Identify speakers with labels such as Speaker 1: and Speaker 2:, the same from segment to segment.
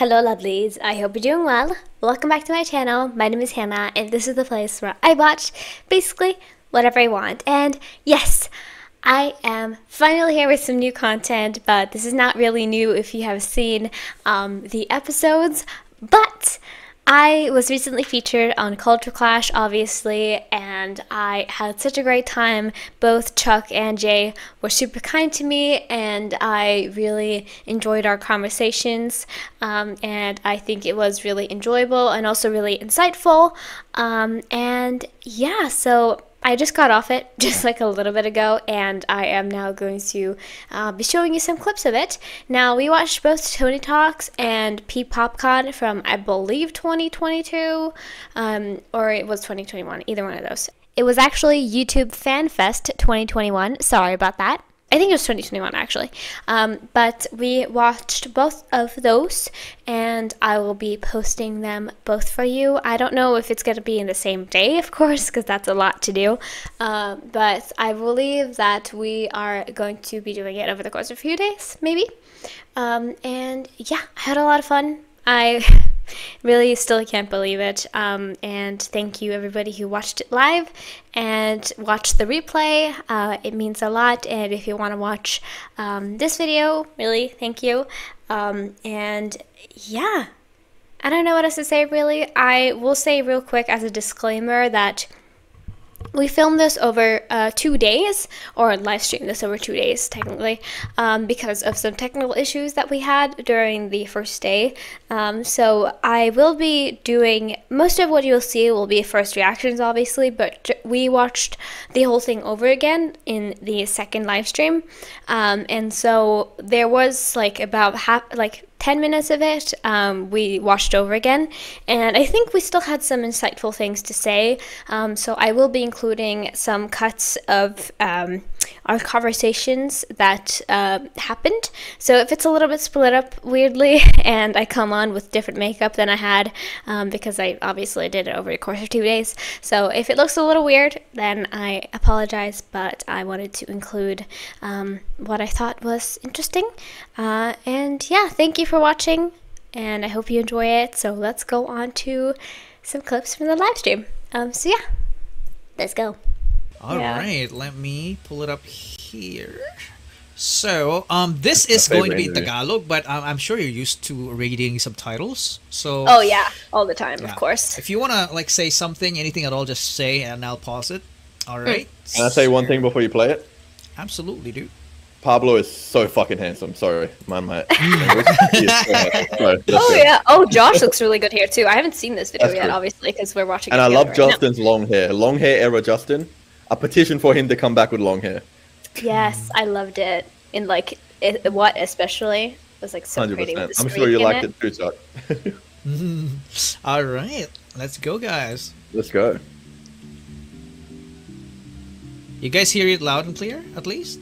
Speaker 1: Hello lovelies, I hope you're doing well. Welcome back to my channel. My name is Hannah and this is the place where I watch basically whatever I want. And yes, I am finally here with some new content, but this is not really new if you have seen um, the episodes. But I was recently featured on Culture Clash, obviously, and I had such a great time. Both Chuck and Jay were super kind to me, and I really enjoyed our conversations. Um, and I think it was really enjoyable and also really insightful. Um, and yeah, so I just got off it just like a little bit ago, and I am now going to uh, be showing you some clips of it. Now, we watched both Toni Talks and P PopCon from, I believe, 2022, um, or it was 2021, either one of those. It was actually YouTube Fan Fest 2021. Sorry about that. I think it was 2021 actually. Um, but we watched both of those and I will be posting them both for you. I don't know if it's going to be in the same day, of course, because that's a lot to do. Uh, but I believe that we are going to be doing it over the course of a few days, maybe. Um, and yeah, I had a lot of fun. I really still can't believe it. Um, and thank you everybody who watched it live and watched the replay. Uh, it means a lot. And if you want to watch um, this video, really, thank you. Um, and yeah, I don't know what else to say really. I will say real quick as a disclaimer that we filmed this over uh, two days, or live streamed this over two days, technically, um, because of some technical issues that we had during the first day. Um, so I will be doing most of what you'll see will be first reactions, obviously, but we watched the whole thing over again in the second live stream, um, and so there was like about half, like 10 minutes of it um, we watched over again. And i think we still had some insightful things to say. Um, so i will be including some cuts of um, our conversations that uh, happened. So if it's a little bit split up weirdly and I come on with different makeup than I had um, because I obviously did it over the course of two days. So if it looks a little weird, then I apologize, but I wanted to include um, what I thought was interesting. Uh, and yeah, thank you for watching and I hope you enjoy it. So let's go on to some clips from the live stream. Um, so yeah, let's go.
Speaker 2: All yeah. right, let me pull it up here. So, um, this is going to be in Tagalog, but I'm, I'm sure you're used to reading subtitles. So.
Speaker 1: Oh yeah, all the time, yeah. of course.
Speaker 2: If you wanna like say something, anything at all, just say, and I'll pause it. All right. hmm. right.
Speaker 3: Can I say one thing before you play it?
Speaker 2: Absolutely, dude.
Speaker 3: Pablo is so fucking handsome. Sorry, my my.
Speaker 1: oh yeah. Oh, Josh looks really good here too. I haven't seen this video That's yet, true. obviously, because we're watching.
Speaker 3: And I love
Speaker 1: right
Speaker 3: Justin's now. long hair. Long hair era Justin a petition for him to come back with long hair.
Speaker 1: Yes, I loved it. In like it, what especially it was like so 100%. pretty.
Speaker 3: I'm sure you liked it, it too,
Speaker 2: Chuck. All right, let's go, guys.
Speaker 3: Let's go.
Speaker 2: You guys hear it loud and clear, at least?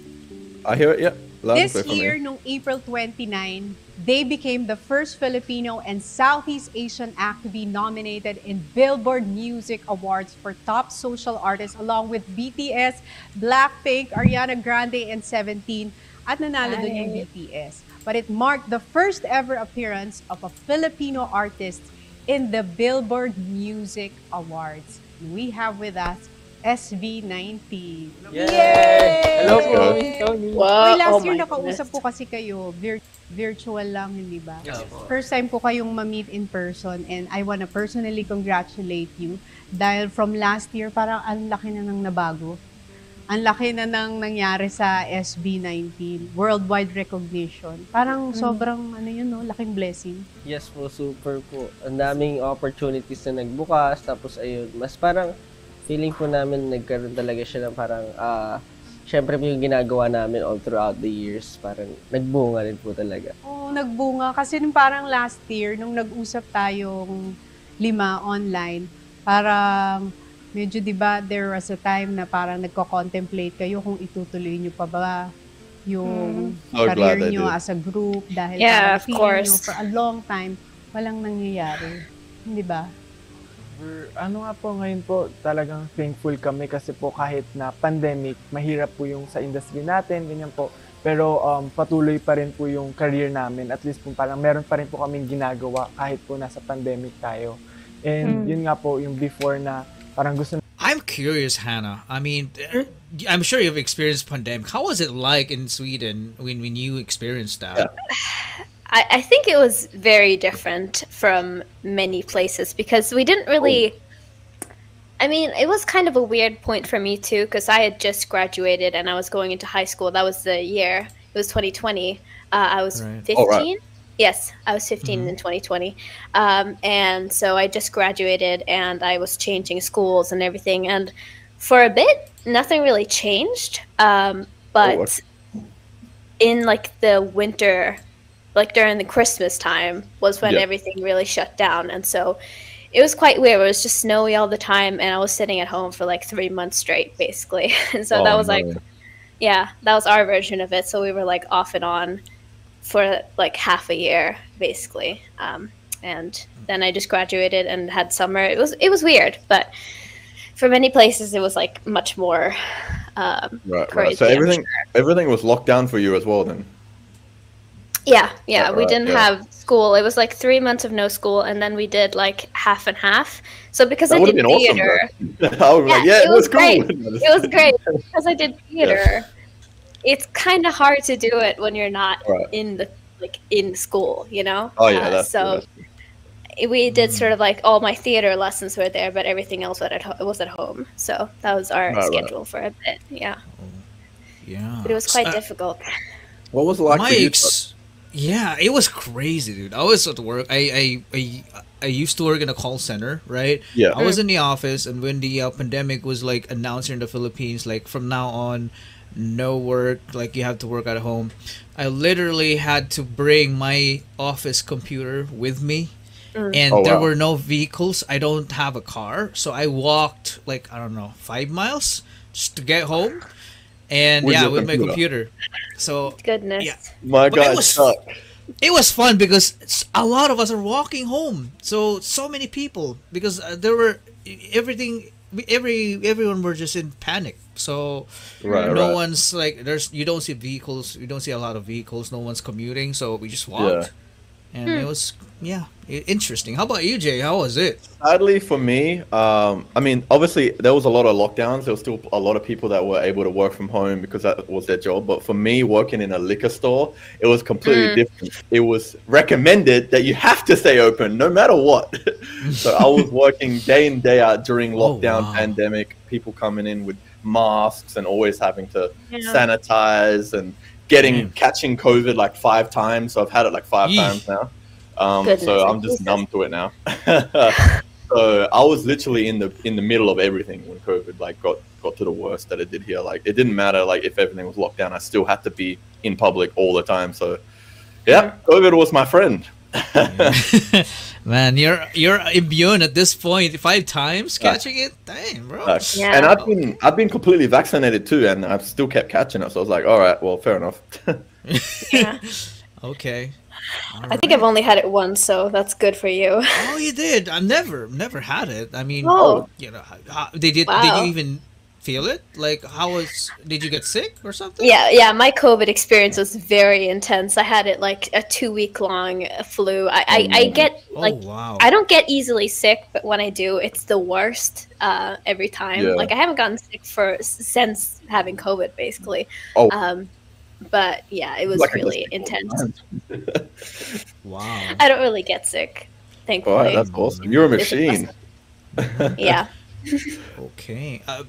Speaker 3: I hear it. Yeah.
Speaker 4: Loud this year, no April 29, they became the first Filipino and Southeast Asian act to be nominated in Billboard Music Awards for Top Social Artist along with BTS, Blackpink, Ariana Grande, and 17 at nanalo dun yung BTS. But it marked the first ever appearance of a Filipino artist in the Billboard Music Awards. We have with us SV90.
Speaker 5: Yay! Yay! Hello po,
Speaker 4: Tony. Wow. Uy, last oh year nakausap ko kasi kayo, vir- virtual lang, hindi ba? Yes, First time ko kayong ma-meet in person and I wanna personally congratulate you dahil from last year, parang ang laki na nang nabago. Ang laki na nang nangyari sa SB19, worldwide recognition. Parang mm. sobrang, ano yun, no? laking blessing.
Speaker 5: Yes po, super po. Ang daming opportunities na nagbukas, tapos ayun, mas parang feeling po namin nagkaroon talaga siya ng parang, uh, syempre po yung ginagawa namin all throughout the years, parang nagbunga rin po talaga.
Speaker 4: Oo, oh, nagbunga. Kasi nung parang last year, nung nag-usap tayong lima online, parang medyo, di ba, there was a time na parang nagko-contemplate kayo kung itutuloy nyo pa ba yung mm. oh, career nyo as a group dahil
Speaker 1: yeah, of course.
Speaker 4: Nyo for a long time, walang nangyayari. Di ba?
Speaker 6: Ano nga po ngayon po, talagang thankful kami kasi po kahit na pandemic, mahirap po yung sa industry natin, ganyan po. Pero um, patuloy pa rin po yung career namin. At least po parang meron pa rin po kaming ginagawa kahit po nasa pandemic tayo. And
Speaker 1: Mm.
Speaker 6: yun nga po yung before na parang gusto
Speaker 2: I'm curious, Hannah. I mean, I'm sure you've experienced pandemic. How was it like in Sweden when, when you experienced that?
Speaker 3: Yeah.
Speaker 1: I, I think it was very different from many places because we didn't really. I mean, it was kind of a weird point for me too because I had just graduated and I was going into high school. That was the year. It was 2020. Uh, I was
Speaker 2: Right.
Speaker 1: 15.
Speaker 3: Oh, right.
Speaker 1: Yes, I was 15 in 2020. Um, and so I just graduated and I was changing schools and everything. And for a bit, nothing really changed. Um, but
Speaker 3: okay.
Speaker 1: in like the winter, like during the Christmas time, was when
Speaker 3: Yeah.
Speaker 1: everything really shut down. And so it was quite weird. It was just snowy all the time. And I was sitting at home for like three months straight, basically. and so
Speaker 3: Oh,
Speaker 1: that was like, yeah, that was our version of it. So we were like off and on for like half a year, basically. Um, and then I just graduated and had summer. It was it was weird, but for many places it was like much more um,
Speaker 3: Right,
Speaker 1: crazy.
Speaker 3: right. So everything
Speaker 1: sure.
Speaker 3: everything was locked down for you as well then.
Speaker 1: Yeah, yeah.
Speaker 3: Right,
Speaker 1: we didn't
Speaker 3: yeah.
Speaker 1: have school. It was like three months of no school, and then we did like half and half. So because
Speaker 3: That
Speaker 1: I did
Speaker 3: been awesome.
Speaker 1: theater,
Speaker 3: though. I was like, yeah, it was, cool.
Speaker 1: great. it was great because I did theater. It's kind of hard to do it when you're not
Speaker 3: Right.
Speaker 1: in the like in school, you know.
Speaker 3: Oh yeah,
Speaker 1: Uh,
Speaker 3: that's
Speaker 1: so.
Speaker 3: that's-
Speaker 1: we did sort of like all my theater lessons were there, but everything else was at ho- was at home. So that was our
Speaker 3: Right, right.
Speaker 1: schedule for a bit. Yeah,
Speaker 2: Yeah.
Speaker 1: but it was quite
Speaker 2: Uh,
Speaker 1: difficult.
Speaker 3: What was it like
Speaker 2: my
Speaker 3: for you?
Speaker 2: ex- yeah it was crazy dude. I was at work. I, I i i used to work in a call center right?
Speaker 3: Yeah.
Speaker 2: i was in the office and when the uh, pandemic was like announced in the philippines like from now on no work like you have to work at home. I literally had to bring my office computer with me and
Speaker 3: Oh,
Speaker 2: there
Speaker 3: wow.
Speaker 2: were no vehicles. I don't have a car so i walked like i don't know five miles just to get home and
Speaker 3: With
Speaker 2: yeah
Speaker 3: your
Speaker 2: with my
Speaker 3: computer.
Speaker 2: computer so
Speaker 1: Goodness.
Speaker 2: yeah
Speaker 3: My
Speaker 2: But it
Speaker 3: God,
Speaker 2: was-
Speaker 3: suck.
Speaker 2: it was fun because a lot of us are walking home so so many people because uh, there were everything every everyone were just in panic so
Speaker 3: Right,
Speaker 2: no
Speaker 3: right.
Speaker 2: one's like there's you don't see vehicles you don't see a lot of vehicles no one's commuting so we just walked and it was yeah interesting how about you jay how was it
Speaker 3: Sadly for me, um, I mean, obviously there was a lot of lockdowns. There was still a lot of people that were able to work from home because that was their job. But for me, working in a liquor store, it was completely different. It was recommended that you have to stay open no matter what. so I was working day in day out during
Speaker 2: Oh,
Speaker 3: lockdown
Speaker 2: wow.
Speaker 3: pandemic. People coming in with masks and always having to
Speaker 1: Yeah.
Speaker 3: sanitize and getting
Speaker 2: Damn.
Speaker 3: catching COVID like five times. So I've had it like five
Speaker 2: Yeesh.
Speaker 3: times now. Um,
Speaker 1: Goodness
Speaker 3: so I'm just
Speaker 1: gracious.
Speaker 3: numb to it now. so I was literally in the in the middle of everything when COVID like got got to the worst that it did here. Like it didn't matter like if everything was locked down, I still had to be in public all the time. So yeah, COVID was my friend.
Speaker 2: man you're you're immune at this point. point five times catching it dang bro
Speaker 1: Yeah.
Speaker 3: And I've been I've been completely vaccinated too, and I've still kept catching it. So I was like, all right, well, fair enough.
Speaker 1: Yeah.
Speaker 2: okay
Speaker 1: I think I've only had it once, so that's good for you.
Speaker 2: Oh, you did. I've never, never had it. I mean,
Speaker 1: Oh.
Speaker 2: you know, how, did you did
Speaker 1: Wow.
Speaker 2: you even feel it? Like, how was? Did you get sick or something?
Speaker 1: Yeah, yeah. My COVID experience was very intense. I had it like a two week long flu. I, I, I get
Speaker 2: Oh
Speaker 1: like
Speaker 2: wow.
Speaker 1: I don't get easily sick, but when I do, it's the worst uh, every time.
Speaker 3: Yeah.
Speaker 1: Like I haven't gotten sick for since having COVID, basically.
Speaker 3: Oh.
Speaker 1: Um, but yeah, it was
Speaker 3: Like
Speaker 1: really intense.
Speaker 2: wow.
Speaker 1: I don't really get sick,
Speaker 3: all
Speaker 1: thankfully.
Speaker 3: right, that's awesome. You're a machine.
Speaker 1: yeah.
Speaker 2: Okay. Uh,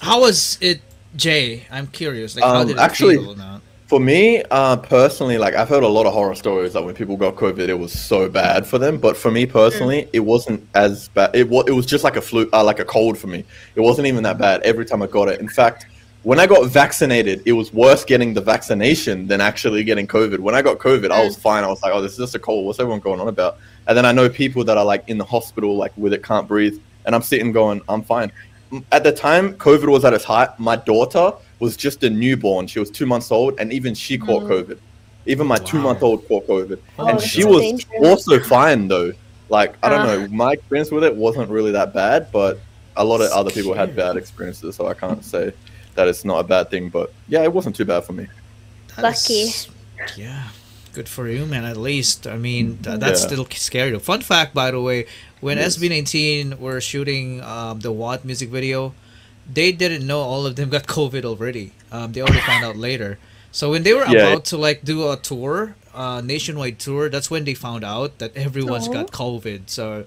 Speaker 2: how was it, Jay? I'm curious. Like, how
Speaker 3: Um,
Speaker 2: did it
Speaker 3: actually-
Speaker 2: feel now?
Speaker 3: For me, uh, personally, like I've heard a lot of horror stories that when people got COVID, it was so bad for them. But for me personally, it wasn't as bad. It was it was just like a flu, uh, like a cold for me. It wasn't even that bad every time I got it. In fact, when I got vaccinated, it was worse getting the vaccination than actually getting COVID. When I got COVID, I was fine. I was like, oh, this is just a cold. What's everyone going on about? And then I know people that are like in the hospital, like with it, can't breathe, and I'm sitting going, I'm fine. At the time COVID was at its height, my daughter was just a newborn. She was two months old, and even she caught COVID. Even my
Speaker 2: Wow.
Speaker 3: two month old caught COVID,
Speaker 2: Oh,
Speaker 3: and she was
Speaker 1: dangerous.
Speaker 3: also fine though. Like I don't
Speaker 1: Ah.
Speaker 3: know, my experience with it wasn't really that bad, but a lot of other people had bad experiences, so I can't say that it's not a bad thing. But yeah, it wasn't too bad for me.
Speaker 2: That
Speaker 1: Lucky.
Speaker 2: is- yeah. Good for you, man. At least, I mean, th- that's
Speaker 3: Yeah.
Speaker 2: still scary. though. Fun fact, by the way, when
Speaker 3: Yes.
Speaker 2: SB19 were shooting um, the What music video, they didn't know all of them got COVID already. Um, they only found out later. So when they were
Speaker 3: Yeah.
Speaker 2: about to like do a tour, uh, nationwide tour, that's when they found out that everyone's
Speaker 1: Oh.
Speaker 2: got COVID. So,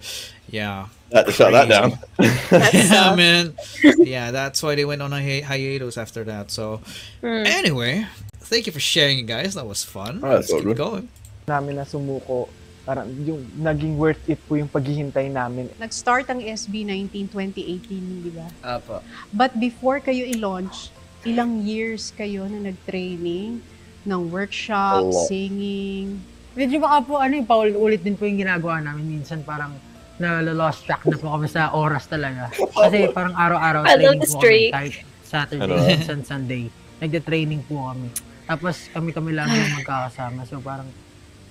Speaker 2: yeah.
Speaker 3: Had to shut that down.
Speaker 2: yeah, man. Yeah, that's why they went on a hi- hiatus after that. So,
Speaker 1: Hmm.
Speaker 2: anyway, thank you for sharing, it, guys. That was fun.
Speaker 3: Oh,
Speaker 2: Let's keep
Speaker 3: good.
Speaker 2: going.
Speaker 6: namin na sumuko. Parang yung naging worth it po yung paghihintay namin.
Speaker 4: Nag-start ang SB19 2018, di ba?
Speaker 5: Apo.
Speaker 4: But before kayo i-launch, ilang years kayo na nag-training ng workshop,
Speaker 3: lot.
Speaker 4: singing.
Speaker 7: Medyo baka po, ano yung paulit-ulit din po yung ginagawa namin. Minsan parang na-lost track na po kami sa oras talaga. Kasi parang araw-araw training po kami. Kahit Saturday, minsan Sunday. Nagde-training po kami. Tapos kami-kami lang yung magkakasama. So parang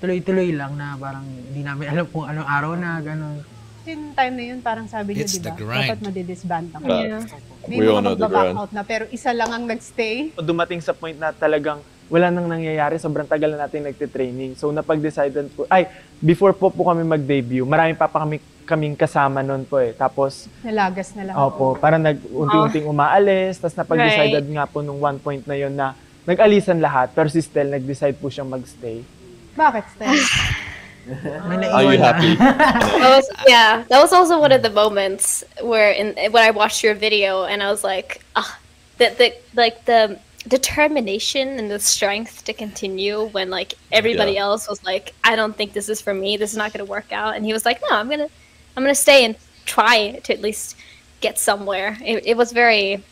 Speaker 7: tuloy-tuloy lang na parang hindi namin alam kung anong araw na, gano'n.
Speaker 4: Yung time na yun, parang sabi niyo,
Speaker 2: It's
Speaker 4: di ba? Dapat madidisband na.
Speaker 3: But
Speaker 1: Yeah.
Speaker 4: May
Speaker 3: We all know the grind.
Speaker 4: out na, pero isa lang ang nagstay.
Speaker 6: dumating sa point na talagang wala nang nangyayari, sobrang tagal na natin nagte-training. So napag-decidean po, ay, before po po kami mag-debut, marami pa pa kami kaming kasama noon po eh. Tapos,
Speaker 4: Nalagas na lang.
Speaker 6: opo, parang nag-unti-unting umaalis, tapos napag-decided nga po nung one point na yon na nag-alisan lahat, pero si Stel nag-decide po siyang magstay.
Speaker 4: Bakit,
Speaker 7: Stel?
Speaker 3: Are you happy?
Speaker 1: That was, yeah, that was also one of the moments where in when I watched your video and I was like, ah, the the like the determination and the strength to continue when like everybody
Speaker 3: Yeah.
Speaker 1: else was like, I don't think this is for me. This is not going to work out. And he was like, No, I'm gonna I'm gonna stay and try to at least get somewhere. It, it was very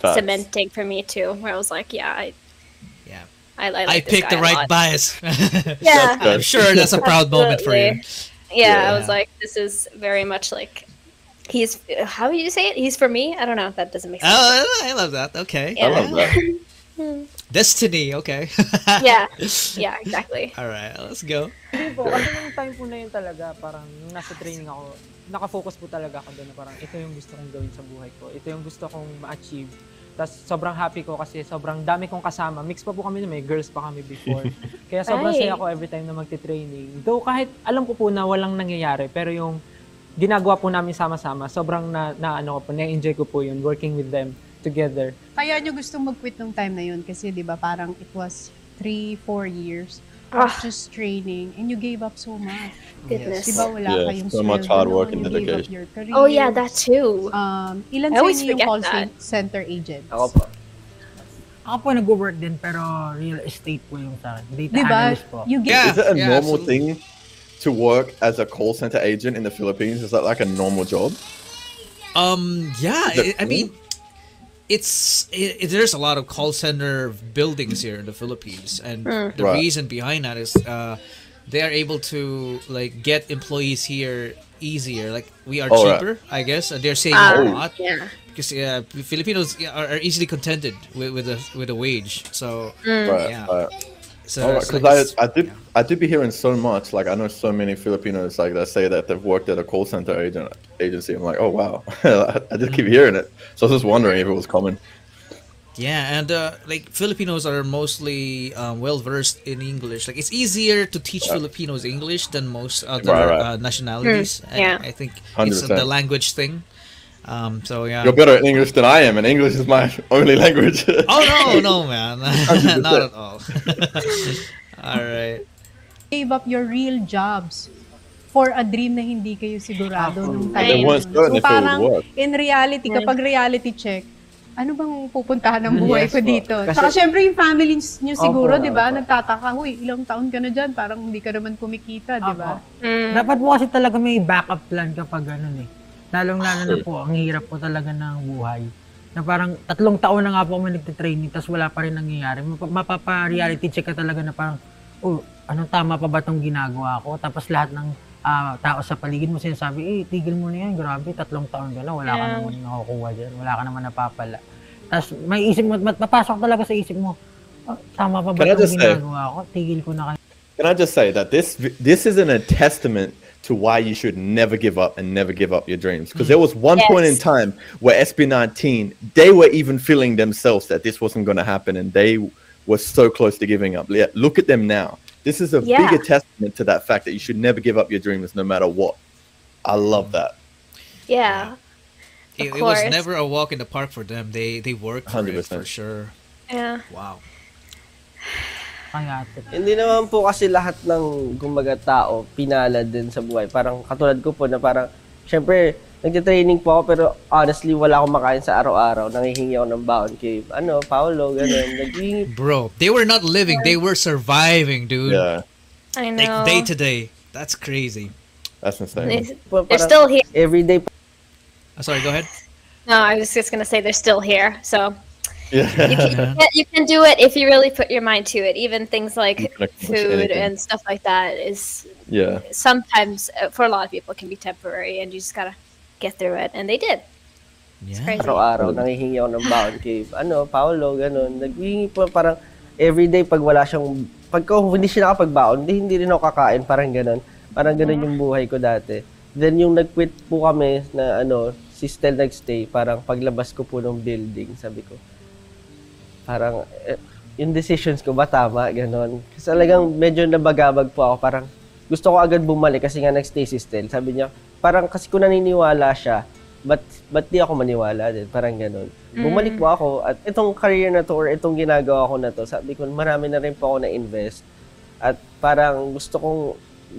Speaker 3: Facts.
Speaker 1: cementing for me too, where I was like, Yeah, I
Speaker 2: Yeah.
Speaker 1: I, I,
Speaker 2: I
Speaker 1: like this
Speaker 2: picked the right bias.
Speaker 1: Yeah.
Speaker 2: I'm sure that's a proud moment for you.
Speaker 1: Yeah,
Speaker 3: Yeah.
Speaker 1: I was like, this is very much like he's. How do you say it? He's for me. I don't know. If that doesn't make sense.
Speaker 2: Oh, I love that. Okay.
Speaker 3: I love that.
Speaker 2: Destiny. Okay.
Speaker 1: yeah, yeah, exactly.
Speaker 2: All right. Let's go.
Speaker 7: Hindi po, kasi yung time po na yun talaga, parang nung nasa training ako, nakafocus po talaga ako doon na parang ito yung gusto kong gawin sa buhay ko. Ito yung gusto kong ma-achieve. Tapos sobrang happy ko kasi sobrang dami kong kasama. Mix pa po kami, may girls pa kami before. Kaya sobrang
Speaker 1: Ay.
Speaker 7: saya ko every time na magti-training. Though kahit alam ko po na walang nangyayari, pero yung ginagawa po namin sama-sama, sobrang na, na ano ko po, na-enjoy ko po yun, working with them together.
Speaker 4: Kaya nyo gustong mag-quit nung time na yun kasi di ba parang it was three, four years of
Speaker 1: Ah.
Speaker 4: just training and you gave up so much.
Speaker 1: Goodness.
Speaker 4: Di wala
Speaker 3: Yes,
Speaker 4: kayong
Speaker 3: so much hard work
Speaker 4: noon,
Speaker 3: and
Speaker 4: you
Speaker 3: dedication.
Speaker 4: your career.
Speaker 1: Oh yeah, that too.
Speaker 4: Um, ilan
Speaker 1: I
Speaker 4: sa
Speaker 1: always
Speaker 4: inyo yung
Speaker 1: forget
Speaker 4: call
Speaker 1: that.
Speaker 4: center agents?
Speaker 5: Ako po.
Speaker 7: Ako po nag-work din, pero real estate po yung sa akin. Data
Speaker 4: Di ba?
Speaker 7: analyst po.
Speaker 4: You
Speaker 2: Yeah.
Speaker 4: get
Speaker 3: Is it a
Speaker 2: yeah,
Speaker 3: normal
Speaker 2: absolutely.
Speaker 3: thing to work as a call center agent in the Philippines? Is that like a normal job?
Speaker 2: Um. Yeah.
Speaker 3: Is that
Speaker 2: I I mean, it's it, it- there's a lot of call center buildings here in the Philippines, and the
Speaker 3: Right.
Speaker 2: reason behind that is uh, they are able to like get employees here easier. Like we are
Speaker 3: Oh, right.
Speaker 2: cheaper, I guess. And they're saving
Speaker 1: Ah,
Speaker 2: a lot
Speaker 1: yeah.
Speaker 2: because uh, Filipinos are, are easily contented with with a with a wage. So
Speaker 3: Right.
Speaker 2: Yeah.
Speaker 3: Right.
Speaker 2: so it's
Speaker 3: Because
Speaker 2: like
Speaker 3: I, I did I did be hearing so much. Like I know so many Filipinos like that say that they've worked at a call center agent agency. I'm like, oh wow, I just keep hearing it. So I was just wondering if it was common.
Speaker 2: Yeah, and uh, like Filipinos are mostly um, well versed in English. Like it's easier to teach Filipinos English than most other
Speaker 3: Right, right.
Speaker 2: Uh, nationalities. And
Speaker 1: yeah.
Speaker 2: I think it's
Speaker 3: 100%.
Speaker 2: the language thing. Um, so yeah.
Speaker 3: You're better at English than I am, and English is my only language.
Speaker 2: Oh no, no, man, not at all. all right.
Speaker 4: gave up your real jobs for a dream na hindi kayo sigurado nung time So parang in reality, kapag reality check, ano bang pupuntahan ng buhay
Speaker 7: Yes
Speaker 4: ko dito?
Speaker 7: Kasi-
Speaker 4: Saka syempre yung family nyo siguro, di ba? Nagtataka, huy, ilang taon ka na dyan, parang hindi ka naman kumikita, di ba?
Speaker 1: Mm.
Speaker 7: Dapat po kasi talaga may backup plan kapag ganun eh. Lalong-lalo na po, ang hirap po talaga ng buhay. Na parang tatlong taon na nga po kami nagtitraining tapos wala pa rin nangyayari. Mapa- Mapapa-reality check ka talaga na parang, oh, anong tama pa ba itong ginagawa ko? Tapos lahat ng ah, tao sa paligid mo sinasabi, eh, tigil mo na yan, grabe, tatlong taon ka na, wala ka
Speaker 1: Yeah.
Speaker 7: naman nakukuha dyan, wala ka naman napapala. Tapos may isip mo, mat- mapasok talaga sa isip mo, "Ah, tama pa ba itong
Speaker 3: just say-
Speaker 7: ginagawa ko? Tigil ko na kayo.
Speaker 3: Can I just say that this this isn't a testament to why you should never give up and never give up your dreams? Because there mm. was one point in time where SB19 they were even feeling themselves that this wasn't going to happen, and they were so close to giving up. Yeah, look at them now. This is a
Speaker 1: Yeah.
Speaker 3: bigger testament to that fact that you should never give up your dreams no matter what. I love that.
Speaker 1: Yeah.
Speaker 2: It, it was never a walk in the park for them. They they worked for
Speaker 3: 100%.
Speaker 2: for sure.
Speaker 1: Yeah.
Speaker 2: Wow.
Speaker 7: Kaya ate.
Speaker 5: Hindi naman po kasi lahat ng gumaga tao pinalad din sa buhay. Parang katulad ko po na parang, syempre, nagtitraining po ako pero honestly wala akong makain sa araw-araw. Nangihingi ako ng baon kay, ano, Paolo, gano'n. Naghihingi
Speaker 2: Bro, they were not living, they were surviving, dude.
Speaker 3: Yeah,
Speaker 1: I
Speaker 2: Like
Speaker 1: know.
Speaker 2: day to day. That's crazy.
Speaker 3: that's insane.
Speaker 1: They- They're
Speaker 5: parang
Speaker 1: still here.
Speaker 5: everyday po
Speaker 2: Uh, sorry, go ahead.
Speaker 1: No, I was just gonna say they're still here. So you
Speaker 3: Yeah.
Speaker 1: can, you can do it if you really put your mind to it. Even things like
Speaker 3: You can accomplish
Speaker 1: food
Speaker 3: anything.
Speaker 1: and stuff like that is
Speaker 3: yeah.
Speaker 1: sometimes uh, for a lot of people can be temporary, and you just gotta get through it. And they did.
Speaker 2: Yeah.
Speaker 1: crazy.
Speaker 5: araw-araw nangihingi ako ng baon kay, ano, Paolo, gano'n. Naghihingi po parang everyday pag wala siyang, pagka hindi siya nakapagbaon, hindi, hindi rin ako kakain, parang gano'n. Parang gano'n yung buhay ko dati. Then yung nag-quit po kami na ano, si Stel nagstay, parang paglabas ko po ng building, sabi ko, parang, eh, yung decisions ko ba tama, gano'n. Kasi talagang medyo nabagabag po ako, parang gusto ko agad bumalik kasi nga nagstay si Stel. Sabi niya, parang kasi kung naniniwala siya, but ba't di ako maniwala din? Parang ganun. Bumalik po ako at itong career na to or itong ginagawa ko na to, sabi ko, marami na rin po ako na-invest. At parang gusto kong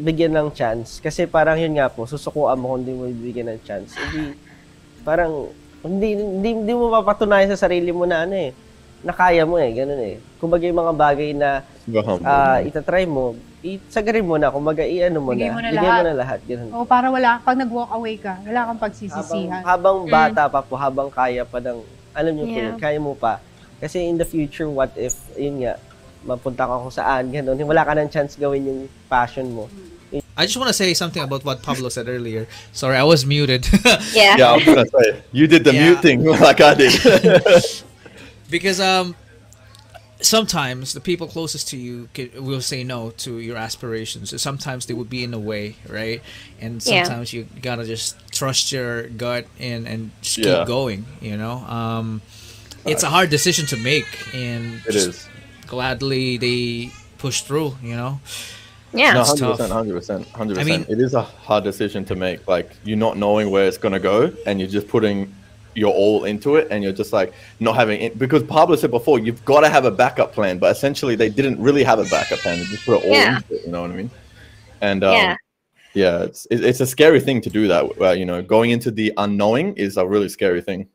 Speaker 5: bigyan ng chance. Kasi parang yun nga po, susukuan mo kung hindi mo bibigyan ng chance. Hindi, parang, hindi, hindi, hindi mo mapatunayan sa sarili mo na ano eh, na kaya mo eh, ganun eh. Kumbaga yung mga bagay na ah itatry mo, isagarin mo na, kumbaga i-ano mo
Speaker 4: Bigay
Speaker 5: na,
Speaker 4: mo na
Speaker 5: bigay
Speaker 4: lahat.
Speaker 5: mo na lahat, ganun.
Speaker 4: O para wala, pag nag-walk away ka, wala kang
Speaker 5: habang,
Speaker 4: pagsisisihan.
Speaker 5: habang bata pa po, habang kaya pa ng, alam niyo po,
Speaker 1: Yeah.
Speaker 5: yun, kaya mo pa. Kasi in the future, what if, yun nga, mapunta ka kung saan, gano'n, wala ka ng chance gawin yung passion mo.
Speaker 2: I just want to say something about what Pablo said earlier. Sorry, I was muted.
Speaker 1: Yeah.
Speaker 3: yeah, I was gonna say you did the
Speaker 2: Yeah.
Speaker 3: mute thing like I did.
Speaker 2: Because um sometimes the people closest to you ca- will say no to your aspirations sometimes they would be in the way right and
Speaker 1: Yeah.
Speaker 2: sometimes you gotta just trust your gut and and just
Speaker 3: Yeah.
Speaker 2: keep going you know um it's a hard decision to make and
Speaker 3: It
Speaker 2: just
Speaker 3: is.
Speaker 2: gladly they push through you know
Speaker 1: Yeah.
Speaker 3: No,
Speaker 2: It's
Speaker 3: hundred
Speaker 2: tough.
Speaker 3: percent, hundred percent, hundred
Speaker 2: I mean-
Speaker 3: percent. It is a hard decision to make. Like you're not knowing where it's gonna go, and you're just putting your all into it, and you're just like not having it. Because Pablo said before, you've got to have a backup plan, but essentially they didn't really have a backup plan. They just put it all
Speaker 1: Yeah.
Speaker 3: into it. You know what I mean? And um,
Speaker 1: Yeah.
Speaker 3: yeah, it's it's a scary thing to do that. Uh, you know, going into the unknowing is a really scary thing.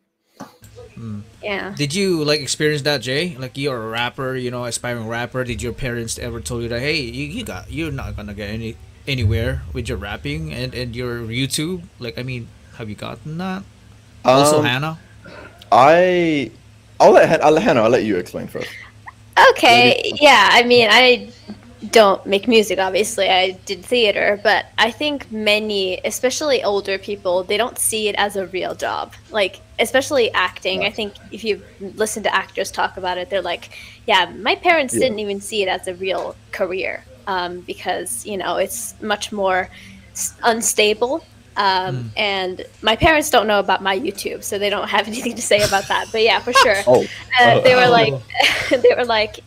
Speaker 1: Yeah.
Speaker 2: did you like experience that jay like you're a rapper you know aspiring rapper did your parents ever told you that hey you, you got you're not gonna get any anywhere with your rapping and and your youtube like i mean have you gotten that also
Speaker 3: Um,
Speaker 2: hannah
Speaker 3: I, I'll let I'll let Hannah. I'll let you explain first.
Speaker 1: Okay, yeah, I mean, I don't make music, obviously. I did theater, but I think many, especially older people, they don't see it as a real job. Like, especially acting. I think if you listen to actors talk about it, they're like, yeah, my parents
Speaker 3: Yeah.
Speaker 1: didn't even see it as a real career um, because, you know, it's much more unstable. Um, And my parents don't know about my YouTube, so they don't have anything to say about that. But yeah, for sure.
Speaker 3: Oh,
Speaker 1: Uh,
Speaker 3: Oh.
Speaker 1: they were like, they were like,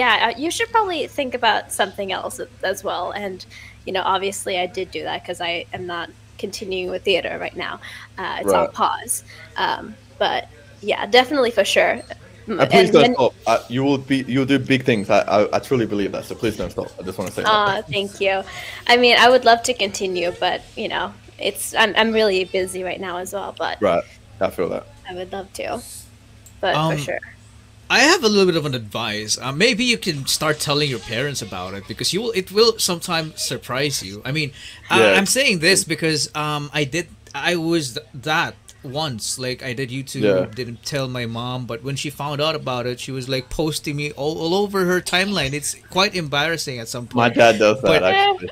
Speaker 1: yeah, uh, you should probably think about something else as well. And you know, obviously, I did do that because I am not continuing with theater right now. Uh, it's on pause. Um, but yeah, definitely for sure.
Speaker 3: And please
Speaker 1: and
Speaker 3: don't
Speaker 1: when-
Speaker 3: stop. Uh, you will be you'll do big things. I, I I truly believe that. So please don't stop. I just want to say that.
Speaker 1: Thank you. I mean, I would love to continue, but you know, it's I'm I'm really busy right now as well. But
Speaker 3: Right. I feel that.
Speaker 1: I would love to. But
Speaker 2: Um,
Speaker 1: for sure.
Speaker 2: I have a little bit of an advice. Uh, maybe you can start telling your parents about it because you will. It will sometimes surprise you. I mean, I,
Speaker 3: Yeah.
Speaker 2: I'm saying this because um, I did. I was th- that once. Like I did YouTube.
Speaker 3: Yeah.
Speaker 2: Didn't tell my mom, but when she found out about it, she was like posting me all, all over her timeline. It's quite embarrassing at some point.
Speaker 3: My dad does that
Speaker 2: But-
Speaker 3: actually.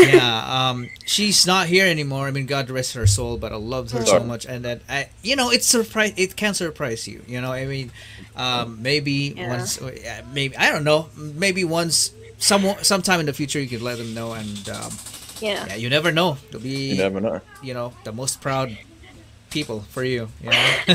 Speaker 2: Yeah um she's not here anymore i mean god rest her soul but i loved her so much and that i you know it's surprise it can surprise you you know i mean um maybe
Speaker 1: Yeah.
Speaker 2: once uh, maybe i don't know maybe once some sometime in the future you could let them know and um
Speaker 1: Yeah.
Speaker 2: yeah you never know they'll be
Speaker 3: You never know.
Speaker 2: you know the most proud people for you. Yeah.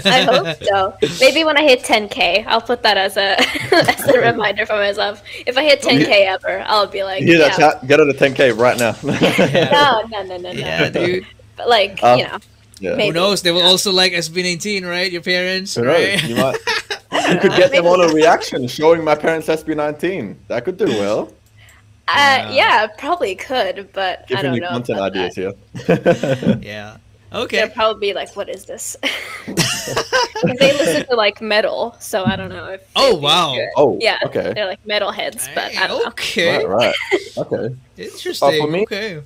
Speaker 1: I hope so. Maybe when I hit 10k, I'll put that as a as a reminder for myself. If I hit 10k ever, I'll be like,
Speaker 3: You hear that
Speaker 1: yeah.
Speaker 3: chat? Get it to 10k right now.
Speaker 1: No, no, no, no, no.
Speaker 2: yeah, dude.
Speaker 1: But like,
Speaker 3: Uh,
Speaker 1: you know,
Speaker 3: yeah.
Speaker 1: Maybe.
Speaker 2: Who knows? They will also like SB19, right? Your parents,
Speaker 3: Who knows?
Speaker 2: right?
Speaker 3: You might. You could get them on a reaction showing my parents SB19. That could do well.
Speaker 1: uh, yeah, probably could, but I don't
Speaker 3: you
Speaker 1: know.
Speaker 3: content
Speaker 1: about
Speaker 3: ideas
Speaker 1: that.
Speaker 3: here.
Speaker 2: yeah.
Speaker 1: They'll
Speaker 2: Okay.
Speaker 1: probably be like, "What is this?" they listen to like metal, so I don't know if.
Speaker 2: Oh, wow.
Speaker 1: good.
Speaker 3: Oh,
Speaker 1: Yeah,
Speaker 3: okay.
Speaker 1: they're like metal heads, but I don't know.
Speaker 2: okay.
Speaker 3: Right, right. Okay.
Speaker 2: Interesting.
Speaker 3: me-
Speaker 2: okay.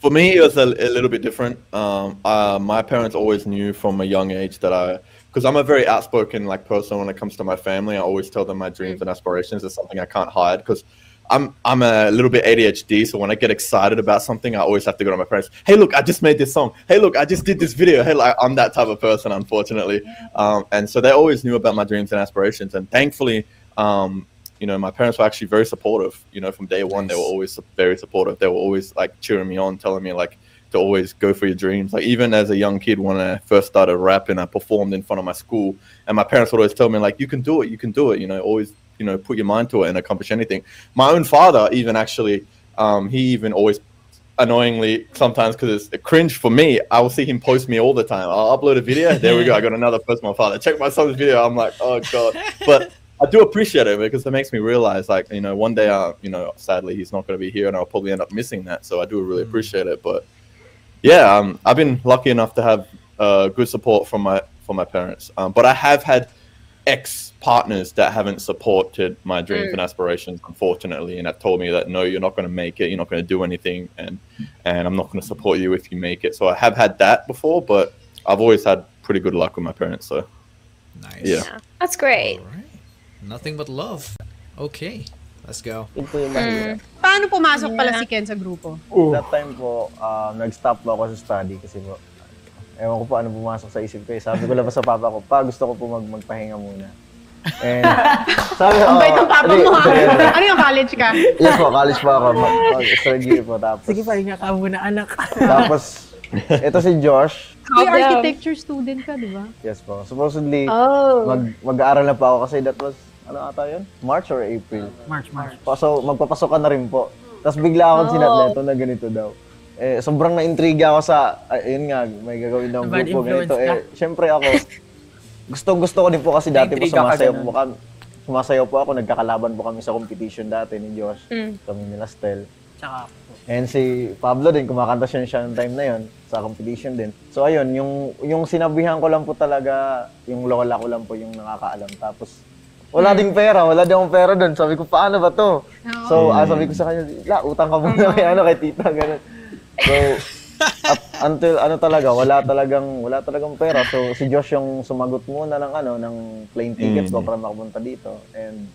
Speaker 3: For me, it was a, a little bit different. Um, uh, my parents always knew from a young age that I, because I'm a very outspoken like person when it comes to my family. I always tell them my dreams and aspirations is something I can't hide because I'm I'm a little bit ADHD. So when I get excited about something, I always have to go to my parents. Hey, look, I just made this song. Hey, look, I just did this video. Hey, like, I'm that type of person, unfortunately. Um, and so they always knew about my dreams and aspirations. And thankfully, um, you know, my parents were actually very supportive. You know, from day one, they were always very supportive. They were always like cheering me on, telling me like to always go for your dreams. Like even as a young kid, when I first started rapping, I performed in front of my school, and my parents would always tell me like, "You can do it. You can do it." You know, always you know put your mind to it and accomplish anything. My own father even actually, um, he even always annoyingly sometimes because it's cringe for me i will see him post me all the time. I'll upload a video there we go i got another post my father. Check my son's video i'm like oh god. But i do appreciate it because it makes me realize like you know one day uh you know sadly he's not going to be here and i'll probably end up missing that so i do really
Speaker 2: Mm.
Speaker 3: appreciate it. But yeah um, i've been lucky enough to have uh, good support from my from my parents. Um, but i have had ex partners that haven't supported my dreams
Speaker 1: Mm.
Speaker 3: and aspirations unfortunately and have told me that no you're not going to make it you're not going to do anything and and i'm not going to support you if you make it so i have had that before but i've always had pretty good luck with my parents so
Speaker 2: Nice.
Speaker 3: Yeah.
Speaker 1: Yeah, that's great.
Speaker 2: All right. Nothing but love. Okay. Let's go.
Speaker 8: Yun po yung mahirap.
Speaker 4: Paano pumasok pala si Ken sa grupo?
Speaker 8: That time po, um, nag-stop po ako sa study kasi po, ewan ko po ano pumasok sa isip ko eh. Sabi ko lang sa papa ko, pa gusto ko po mag magpahinga muna. And sabi ko,
Speaker 4: Ang bait ng papa
Speaker 8: "Hindi,
Speaker 4: mo ha.
Speaker 8: sige."
Speaker 4: Ano yung college ka?
Speaker 8: Yes po, college pa ako. Mag, mag third year po. Tapos,
Speaker 7: Sige, pahinga ka muna, anak.
Speaker 8: tapos, ito si Josh.
Speaker 4: May architecture student ka, di ba?
Speaker 8: Yes po. Supposedly,
Speaker 1: Oh.
Speaker 8: mag, mag-aaral na pa ako kasi that was, ano ata yun? March or April?
Speaker 7: March, March.
Speaker 8: Pa- So, magpapasok ka na rin po. Tapos bigla akong
Speaker 1: Oh.
Speaker 8: sinat neto na ganito daw. Eh, sobrang na-intriga ako sa, ay, yun nga, may gagawin ng
Speaker 7: Bad
Speaker 8: grupo, ganito.
Speaker 7: ka.
Speaker 8: Eh, syempre ako, gusto gusto ko din po kasi dati po sumasayaw po kami. Sumasayaw po ako, nagkakalaban po kami sa competition dati ni Josh.
Speaker 1: Mm.
Speaker 8: Kami nila Stel.
Speaker 7: Tsaka po.
Speaker 8: And si Pablo din, kumakanta siya siya ng time na yon sa competition din. So ayun, yung yung sinabihan ko lang po talaga, yung lola ko lang po yung nakakaalam. Tapos wala ding pera, wala din akong pera doon. Sabi ko, paano ba to? So ah, sabi ko sa kanya, la, utang ka muna kay ano, kay tita, ganun. So, up until ano talaga, wala talagang wala talagang pera. So si Josh yung sumagot muna ng ano, ng plane tickets ko para makapunta dito. And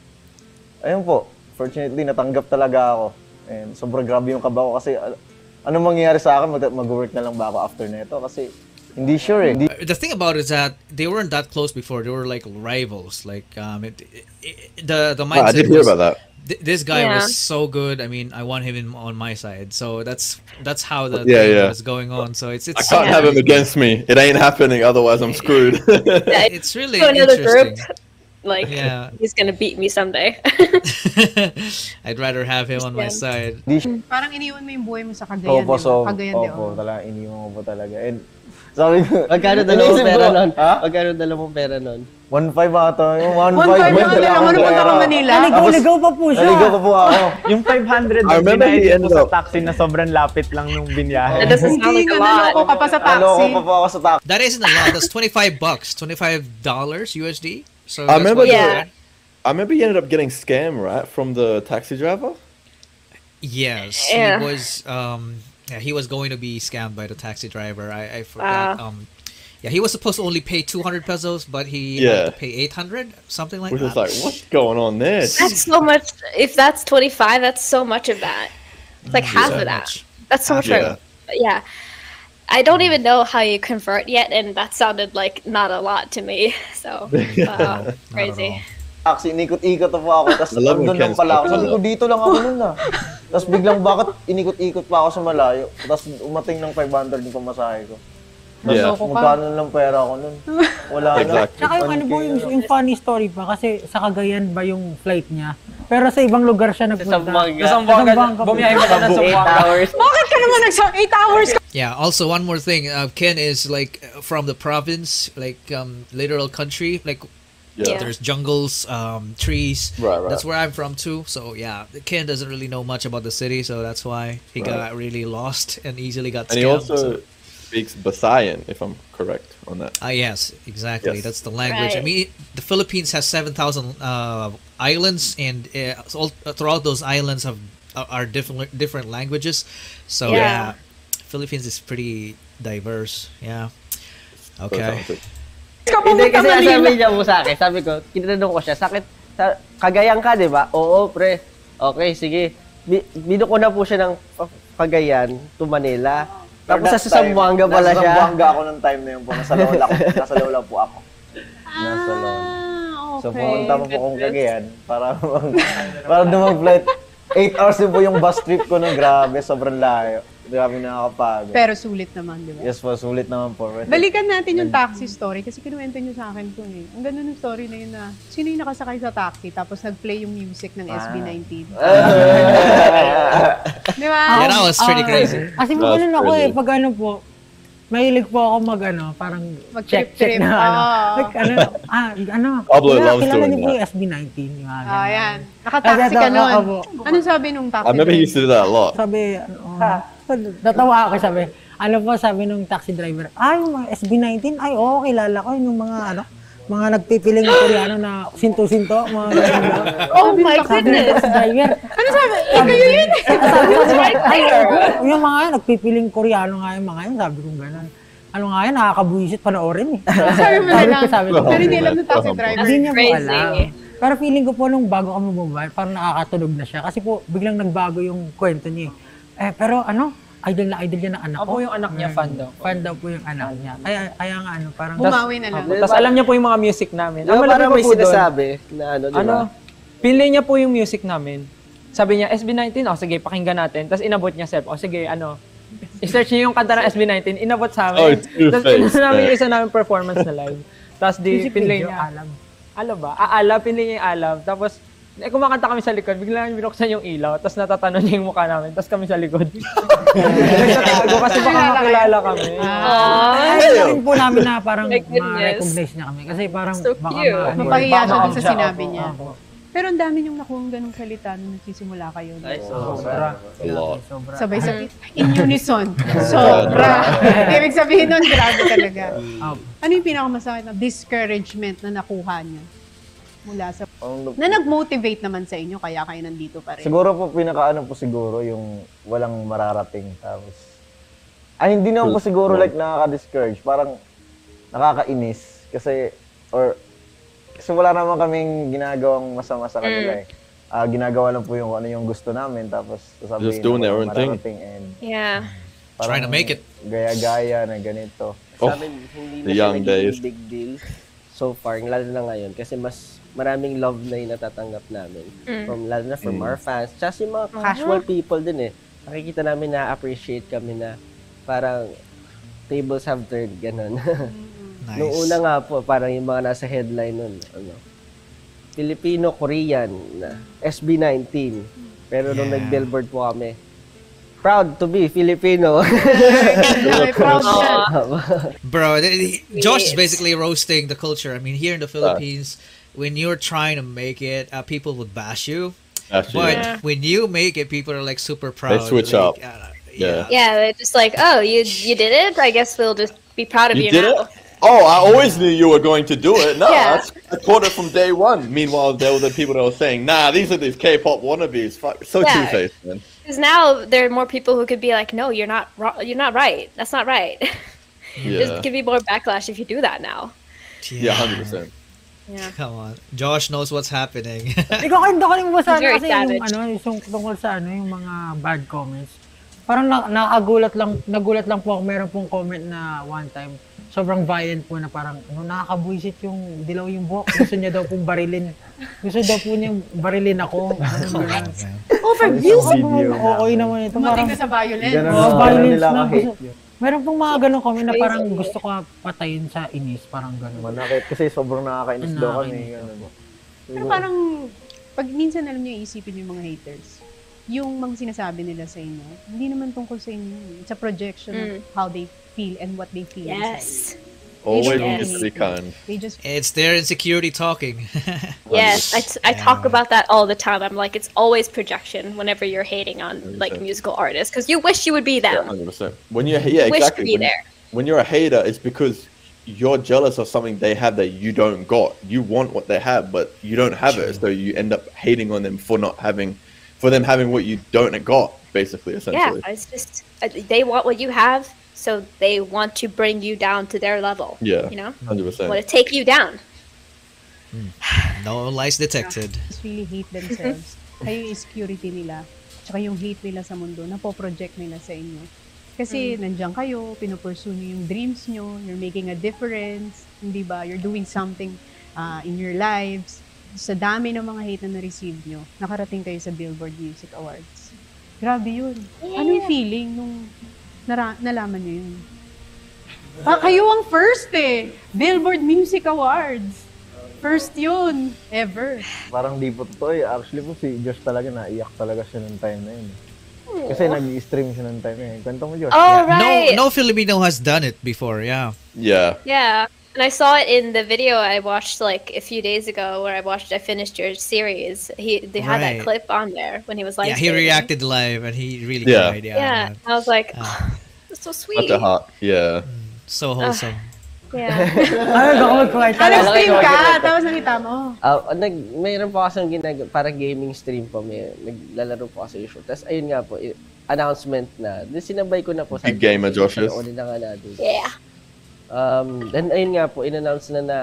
Speaker 8: ayun po, fortunately natanggap talaga ako. And sobrang grabe yung kaba ko kasi uh, ano mangyayari sa akin, mag- mag-work na lang ba ako after nito kasi hindi sure eh. Hindi,
Speaker 2: Uh, The thing about it is that they weren't that close before. They were like rivals. Like um, it, it, it- the the
Speaker 3: Ah, i
Speaker 2: mindset.
Speaker 3: did hear
Speaker 2: was-
Speaker 3: about that
Speaker 2: th- this guy
Speaker 1: Yeah.
Speaker 2: was so good. I mean, I want him in, on my side. So that's that's how the
Speaker 3: Yeah,
Speaker 2: thing
Speaker 3: yeah.
Speaker 2: was going on. So it's it's
Speaker 3: i
Speaker 2: it's
Speaker 3: can't have him against me it ain't happening otherwise i'm screwed
Speaker 2: it's really
Speaker 1: To another group,
Speaker 2: interesting.
Speaker 1: like
Speaker 2: Yeah.
Speaker 1: he's gonna beat me someday.
Speaker 2: I'd rather have him on my side.
Speaker 8: Mm.
Speaker 4: Parang iniwan mo yung buhay mo sa Cagayan,
Speaker 8: Opo, oh,
Speaker 4: di ba?
Speaker 8: so, oh,
Speaker 4: Cagayan de
Speaker 8: opo, oh,
Speaker 4: Oro.
Speaker 8: talaga, iniwan ko po talaga. And sabi ko,
Speaker 5: Magkano dala
Speaker 8: Iniisip
Speaker 5: pera
Speaker 8: ko,
Speaker 5: nun?
Speaker 8: Ha?
Speaker 5: Magkano dala mong pera nun?
Speaker 8: 1.5 ata. Yung 1.5.
Speaker 4: 1.5
Speaker 8: may
Speaker 4: lang,
Speaker 8: dala
Speaker 4: dala mo
Speaker 8: akong
Speaker 4: napunta ka. Manila.
Speaker 7: Ah, Naligaw-ligaw pa po siya.
Speaker 8: Naligaw pa po ako.
Speaker 6: Yung 500
Speaker 3: I ah,
Speaker 6: na
Speaker 3: remember he
Speaker 6: binayad mo
Speaker 3: ended
Speaker 6: sa
Speaker 3: up-
Speaker 6: taxi na sobrang lapit lang nung binyahe.
Speaker 1: That doesn't sound
Speaker 4: Hindi
Speaker 1: like a
Speaker 4: nga, naloko
Speaker 1: lot.
Speaker 4: ka pa sa
Speaker 8: Naloko
Speaker 4: taxi.
Speaker 8: pa po ako sa taxi.
Speaker 2: That isn't a lot. That's twenty five bucks, twenty five dollars USD. So
Speaker 3: ah,
Speaker 2: I
Speaker 3: remember
Speaker 2: what
Speaker 3: the-
Speaker 1: Yeah.
Speaker 3: i remember you ended up getting scammed right from the taxi driver
Speaker 2: Yes,
Speaker 1: Yeah.
Speaker 2: he was. Um, yeah, he was going to be scammed by the taxi driver. I, I forgot.
Speaker 1: Wow.
Speaker 2: Um, yeah, he was supposed to only pay two hundred pesos, but he
Speaker 3: Yeah.
Speaker 2: had to pay eight hundred, something like
Speaker 3: which
Speaker 2: that.
Speaker 3: was like what's going on there
Speaker 1: That's so much. If that's twenty five, that's so much of that. It's like mm-hmm. half
Speaker 2: so
Speaker 1: of that.
Speaker 2: much.
Speaker 1: That's so much.
Speaker 3: Yeah.
Speaker 1: Yeah. I don't mm-hmm. even know how you convert yet, and that sounded like not a lot to me. So, wow, uh, crazy.
Speaker 8: Taxi, inikot-ikot na ako. Tapos
Speaker 3: I love when
Speaker 8: nandun lang
Speaker 3: Ken's
Speaker 8: pala ako. Sabi ko, dito lang ako nun ah. Tapos biglang bakit inikot-ikot pa ako sa malayo. Tapos umating ng 500 yung pamasahe ko.
Speaker 3: Yeah.
Speaker 4: Naloko ka.
Speaker 5: Magkano lang pera ko nun? Wala na.
Speaker 3: Exactly.
Speaker 7: Tsaka yung ano po, yung, yung funny story pa, kasi sa Cagayan ba yung flight niya? Pero sa ibang lugar siya
Speaker 5: Sa
Speaker 7: nagpunta.
Speaker 5: Zamboanga.
Speaker 7: Sa Zamboanga po.
Speaker 6: Bumiyahe pa na sa
Speaker 5: 8
Speaker 6: Zamboanga.
Speaker 5: hours.
Speaker 4: Bakit ka naman nagsa 8 hours ka?
Speaker 2: Yeah. Also, one more thing. Uh, Ken is like from the province, like um, literal country. Like
Speaker 3: Yeah.
Speaker 2: there's jungles, um, trees.
Speaker 3: Right, right.
Speaker 2: That's where I'm from too. So yeah, Ken doesn't really know much about the city, so that's why he got really lost and easily got
Speaker 3: And he
Speaker 2: scammed.
Speaker 3: also
Speaker 2: so-
Speaker 3: speaks Bisayan, if I'm correct on that.
Speaker 2: Ah yes, exactly.
Speaker 3: Yes.
Speaker 2: That's the language. I mean, the Philippines has seven thousand uh, islands, and uh, all, throughout those islands have are different different languages. So
Speaker 1: Yeah.
Speaker 2: yeah, Philippines is pretty diverse. Yeah. Okay.
Speaker 3: talented.
Speaker 5: Hindi, kasi sabi niya po sa akin, sabi ko, tinanong ko siya, sakit, sa, Cagayan ka, di ba? Oo, pre. Okay, sige. Bi, binuko na po siya ng pa- Cagayan to Manila. Tapos sa Zamboanga pala
Speaker 8: nasa
Speaker 5: siya.
Speaker 8: Zamboanga ako ng time na yun po. Nasa Lola, ko, nasa Lola po ako. Nasa Lola.
Speaker 4: Ah,
Speaker 8: So
Speaker 4: okay.
Speaker 8: pumunta po po akong Cagayan para mag, para dumag-flight. 8 hours din po yung bus trip ko nung grabe, sobrang layo. Grabe nakakapagod.
Speaker 4: Pero sulit naman, di ba?
Speaker 8: Yes po, sulit naman po.
Speaker 4: Balikan natin yung taxi story kasi kinuwento nyo sa akin to eh. Ang ganda ng story na yun na sino yung nakasakay sa taxi tapos nag-play yung music ng SB19. Di ba?
Speaker 2: Yeah, that was pretty
Speaker 7: Ah,
Speaker 2: crazy.
Speaker 7: Kasi
Speaker 3: That's
Speaker 7: ganun ako eh, pag ano po, mahilig po ako mag ano, parang
Speaker 4: Mag-trip-trip,
Speaker 7: check-check na ano.
Speaker 4: oo.
Speaker 7: Like, ano, ah, ano,
Speaker 3: Pablo
Speaker 7: kilala,
Speaker 3: loves
Speaker 7: kilala niyo po yung SB19, yung mga
Speaker 4: Ah,
Speaker 7: ganun.
Speaker 4: yan. Nakataxi ka nun. Anong sabi nung taxi
Speaker 3: I remember he used to do that a lot.
Speaker 7: Sabi, ano, oh, natawa ako sabi, ano po sabi nung taxi driver, ay, yung mga SB19, ay, oo, kilala ko, yun yung mga, ano, mga nagpipiling na Koreano na sinto-sinto, mga ganun.
Speaker 1: Oh my
Speaker 7: Sabi ng
Speaker 1: goodness.
Speaker 7: driver,
Speaker 4: Ano sabi? Kayo yun
Speaker 7: sabi ko,
Speaker 1: right there.
Speaker 7: yung mga yan, nagpipiling Koreano nga yung mga yan, sabi ko gano'n. Ano nga yan, nakakabuisit panoorin eh.
Speaker 4: Sabi mo na lang.
Speaker 7: sabi ko,
Speaker 4: Pero hindi alam ng taxi driver.
Speaker 7: hindi niya po alam. Pero feeling ko po nung bago kami bumaba, parang nakakatunog na siya. Kasi po, biglang nagbago yung kwento niya eh. Eh, pero ano, idol na idol niya ng anak ko.
Speaker 6: Ako yung anak niya, fan daw.
Speaker 7: Fan daw po yung anak niya. Kaya, kaya nga ano, parang...
Speaker 4: Bumawi na lang.
Speaker 6: Tapos alam niya po yung mga music namin.
Speaker 5: Diba,
Speaker 6: Ang malaki pa
Speaker 5: may
Speaker 6: po doon,
Speaker 5: sinasabi na ano, di ba?
Speaker 6: ano, pinlay niya po yung music namin. Sabi niya, SB19, oh sige, pakinggan natin. Tapos inabot niya, Sep, oh sige, ano, i-search niyo yung kanta ng SB19, inabot sa
Speaker 3: Oh,
Speaker 6: amin.
Speaker 3: two-faced,
Speaker 6: Tapos inano namin yung isa namin performance na live. Tapos di, pinlay niya.
Speaker 7: alam.
Speaker 6: Alam ba? Ah, alam, pinlay niya yung alam. Tapos, eh, kumakanta kami sa likod, bigla namin binuksan yung ilaw, tapos natatanon niya yung mukha namin, tapos kami sa likod. Nagtatago kasi baka makilala kami.
Speaker 7: Ay, alam rin po namin na parang
Speaker 1: My goodness.
Speaker 7: ma-recognize niya kami. Kasi parang
Speaker 1: So
Speaker 7: baka
Speaker 1: cute.
Speaker 7: ma- ano,
Speaker 4: Mapahiya siya dun sa sinabi niya. Pero ang dami niyong nakuha ganung salita nung nagsisimula kayo.
Speaker 5: Ay,
Speaker 7: Sobra.
Speaker 3: A lot.
Speaker 7: Sobra.
Speaker 4: Sabay-sabay. In unison. Sobra. Ibig sabihin nun, grabe talaga. Ano yung pinakamasakit na discouragement na nakuha niyo? Mula sa...
Speaker 8: Ang-
Speaker 4: Na nag-motivate naman sa inyo, kaya kayo nandito pa rin.
Speaker 8: Siguro po, pinakaano po siguro yung walang mararating. Tapos, ay hindi naman po siguro like nakaka-discourage. Parang nakakainis. Kasi, or, kasi wala naman kaming ginagawang masama sa kanila eh. Ah, ginagawa lang po yung ano yung gusto namin. Tapos, sasabihin
Speaker 3: Just doing their own thing.
Speaker 8: mararating And,
Speaker 1: Yeah.
Speaker 2: Trying to make it.
Speaker 8: Gaya-gaya na ganito.
Speaker 3: Oh,
Speaker 5: Sa amin, hindi
Speaker 3: the
Speaker 5: na siya
Speaker 3: young
Speaker 5: naging
Speaker 3: days.
Speaker 5: big deal so far, lalo na ngayon. Kasi mas maraming love na yung natatanggap namin. From, lalo na from
Speaker 3: Mm.
Speaker 5: our fans. Just yung mga casual people din eh. Nakikita namin na appreciate kami na parang tables have turned, ganun.
Speaker 2: Nice.
Speaker 5: Nung una nga po, parang yung mga nasa headline nun, ano, Filipino-Korean na SB19. Pero nung
Speaker 2: Yeah.
Speaker 5: nag-billboard po kami, proud to be Filipino.
Speaker 2: Bro, Josh is basically roasting the culture. I mean, here in the Philippines, when you're trying to make it, uh, people would bash you.
Speaker 3: Actually,
Speaker 2: But
Speaker 1: Yeah.
Speaker 2: when you make it, people are like super proud.
Speaker 3: They switch
Speaker 2: like,
Speaker 3: up.
Speaker 2: uh,
Speaker 3: Yeah.
Speaker 1: Yeah, they're just like, oh, you you did it. I guess we'll just be proud of you,
Speaker 3: You did
Speaker 1: now.
Speaker 3: it? Oh, I always knew you were going to do it. No,
Speaker 1: Yeah.
Speaker 3: that's, I caught it from day one. Meanwhile, there were the people that were saying, "Nah, these are these K-pop wannabes." Fuck, so
Speaker 1: Yeah.
Speaker 3: two-faced, man.
Speaker 1: Because now there are more people who could be like, no, you're not wrong. You're not right. That's not right. There's
Speaker 3: Yeah,
Speaker 1: could be more backlash if you do that now.
Speaker 3: yeah, hundred percent.
Speaker 1: Yeah.
Speaker 2: Come on, Josh knows what's happening.
Speaker 7: Ikaw kwento ko rin mo sa ano,
Speaker 1: Very
Speaker 7: kasi yung ano, yung tungkol sa ano, yung mga bad comments. Parang na, nakagulat lang, nagulat lang po ako, meron pong comment na one time, sobrang violent po na parang, ano, nakakabuisit yung dilaw yung buhok. Gusto niya daw pong barilin. Gusto daw po niya barilin ako. Ano.
Speaker 4: Overview.
Speaker 7: Ko, okay naman ito.
Speaker 4: Tumating
Speaker 7: Parang,
Speaker 4: ka sa violence.
Speaker 8: Ganun
Speaker 7: oh,
Speaker 8: na,
Speaker 7: violence na. Gusto, Meron pong mga ganun kami na parang gusto ko patayin sa inis, parang ganun.
Speaker 8: Manakit kasi sobrang nakakainis daw kami. Ganun.
Speaker 4: Pero parang, pag minsan alam niyo, isipin yung mga haters, yung mga sinasabi nila sa inyo, hindi naman tungkol sa inyo. It's a projection of
Speaker 1: Mm.
Speaker 4: how they feel and what they feel inside.
Speaker 1: Yes.
Speaker 3: Always
Speaker 1: Yes.
Speaker 3: need to be kind.
Speaker 4: They just
Speaker 2: It's their insecurity talking.
Speaker 1: Yes, I, t- I talk
Speaker 2: Yeah.
Speaker 1: about that all the time. I'm like, it's always projection whenever you're hating on like musical artists because you wish you would be
Speaker 3: Yeah,
Speaker 1: them.
Speaker 3: hundred percent. When you're yeah,
Speaker 1: Wish to
Speaker 3: exactly.
Speaker 1: be
Speaker 3: When,
Speaker 1: there.
Speaker 3: when you're a hater, it's because you're jealous of something they have that you don't got. You want what they have, but you don't have it, so you end up hating on them for not having, for them having what you don't got. Basically, essentially.
Speaker 1: Yeah,
Speaker 3: essentially.
Speaker 1: it's just uh, they want what you have, so they want to bring you down to their level.
Speaker 3: Yeah.
Speaker 1: you know,
Speaker 3: Hundred percent.
Speaker 1: want to take you down.
Speaker 2: no lies detected.
Speaker 4: just really hate themselves. Kayo yung insecurity nila, tsaka yung hate nila sa mundo, napoproject nila sa inyo. Kasi nandiyan kayo, pinupursue nyo yung dreams nyo, you're making a difference, hindi ba? You're doing something uh, in your lives. Sa dami ng mga hate na na-receive nyo, nakarating kayo sa Billboard Music Awards. Grabe yun. Ano yung feeling nung nara- nalaman nyo yun? Ah, kayo ang first eh! Billboard Music Awards! First yun, ever.
Speaker 8: Parang di po totoo eh. Actually po si Josh talaga naiyak talaga siya ng time na yun. Kasi nag-stream siya ng time na yun. Kwento mo Josh.
Speaker 1: Oh
Speaker 2: Yeah,
Speaker 1: right,
Speaker 2: No, no Filipino has done it before. Yeah.
Speaker 3: Yeah.
Speaker 1: yeah. And I saw it in the video I watched like a few days ago, where I watched. I finished your series. He they had
Speaker 2: Right.
Speaker 1: that clip on there when he was like,
Speaker 2: yeah, he reacted live and he really
Speaker 3: Yeah.
Speaker 2: cried.
Speaker 1: Yeah,
Speaker 2: Yeah.
Speaker 1: I was like,
Speaker 2: Ah.
Speaker 1: that's so sweet.
Speaker 3: Such a heart. Yeah.
Speaker 2: So wholesome.
Speaker 1: Yeah.
Speaker 7: Ay, ako mag-cry
Speaker 4: Ano
Speaker 7: talaga.
Speaker 4: stream
Speaker 5: okay,
Speaker 4: ka?
Speaker 5: okay.
Speaker 4: Tapos nakita mo.
Speaker 5: Ah, nag, mayroon po kasi ginag parang gaming stream po. May, naglalaro po kasi usual. Tapos ayun nga po, announcement na. Then sinabay ko na po.
Speaker 3: Big gamer, Josh is.
Speaker 5: Panoorin na nga natin.
Speaker 1: yeah.
Speaker 5: Um, then ayun nga po, in-announce na na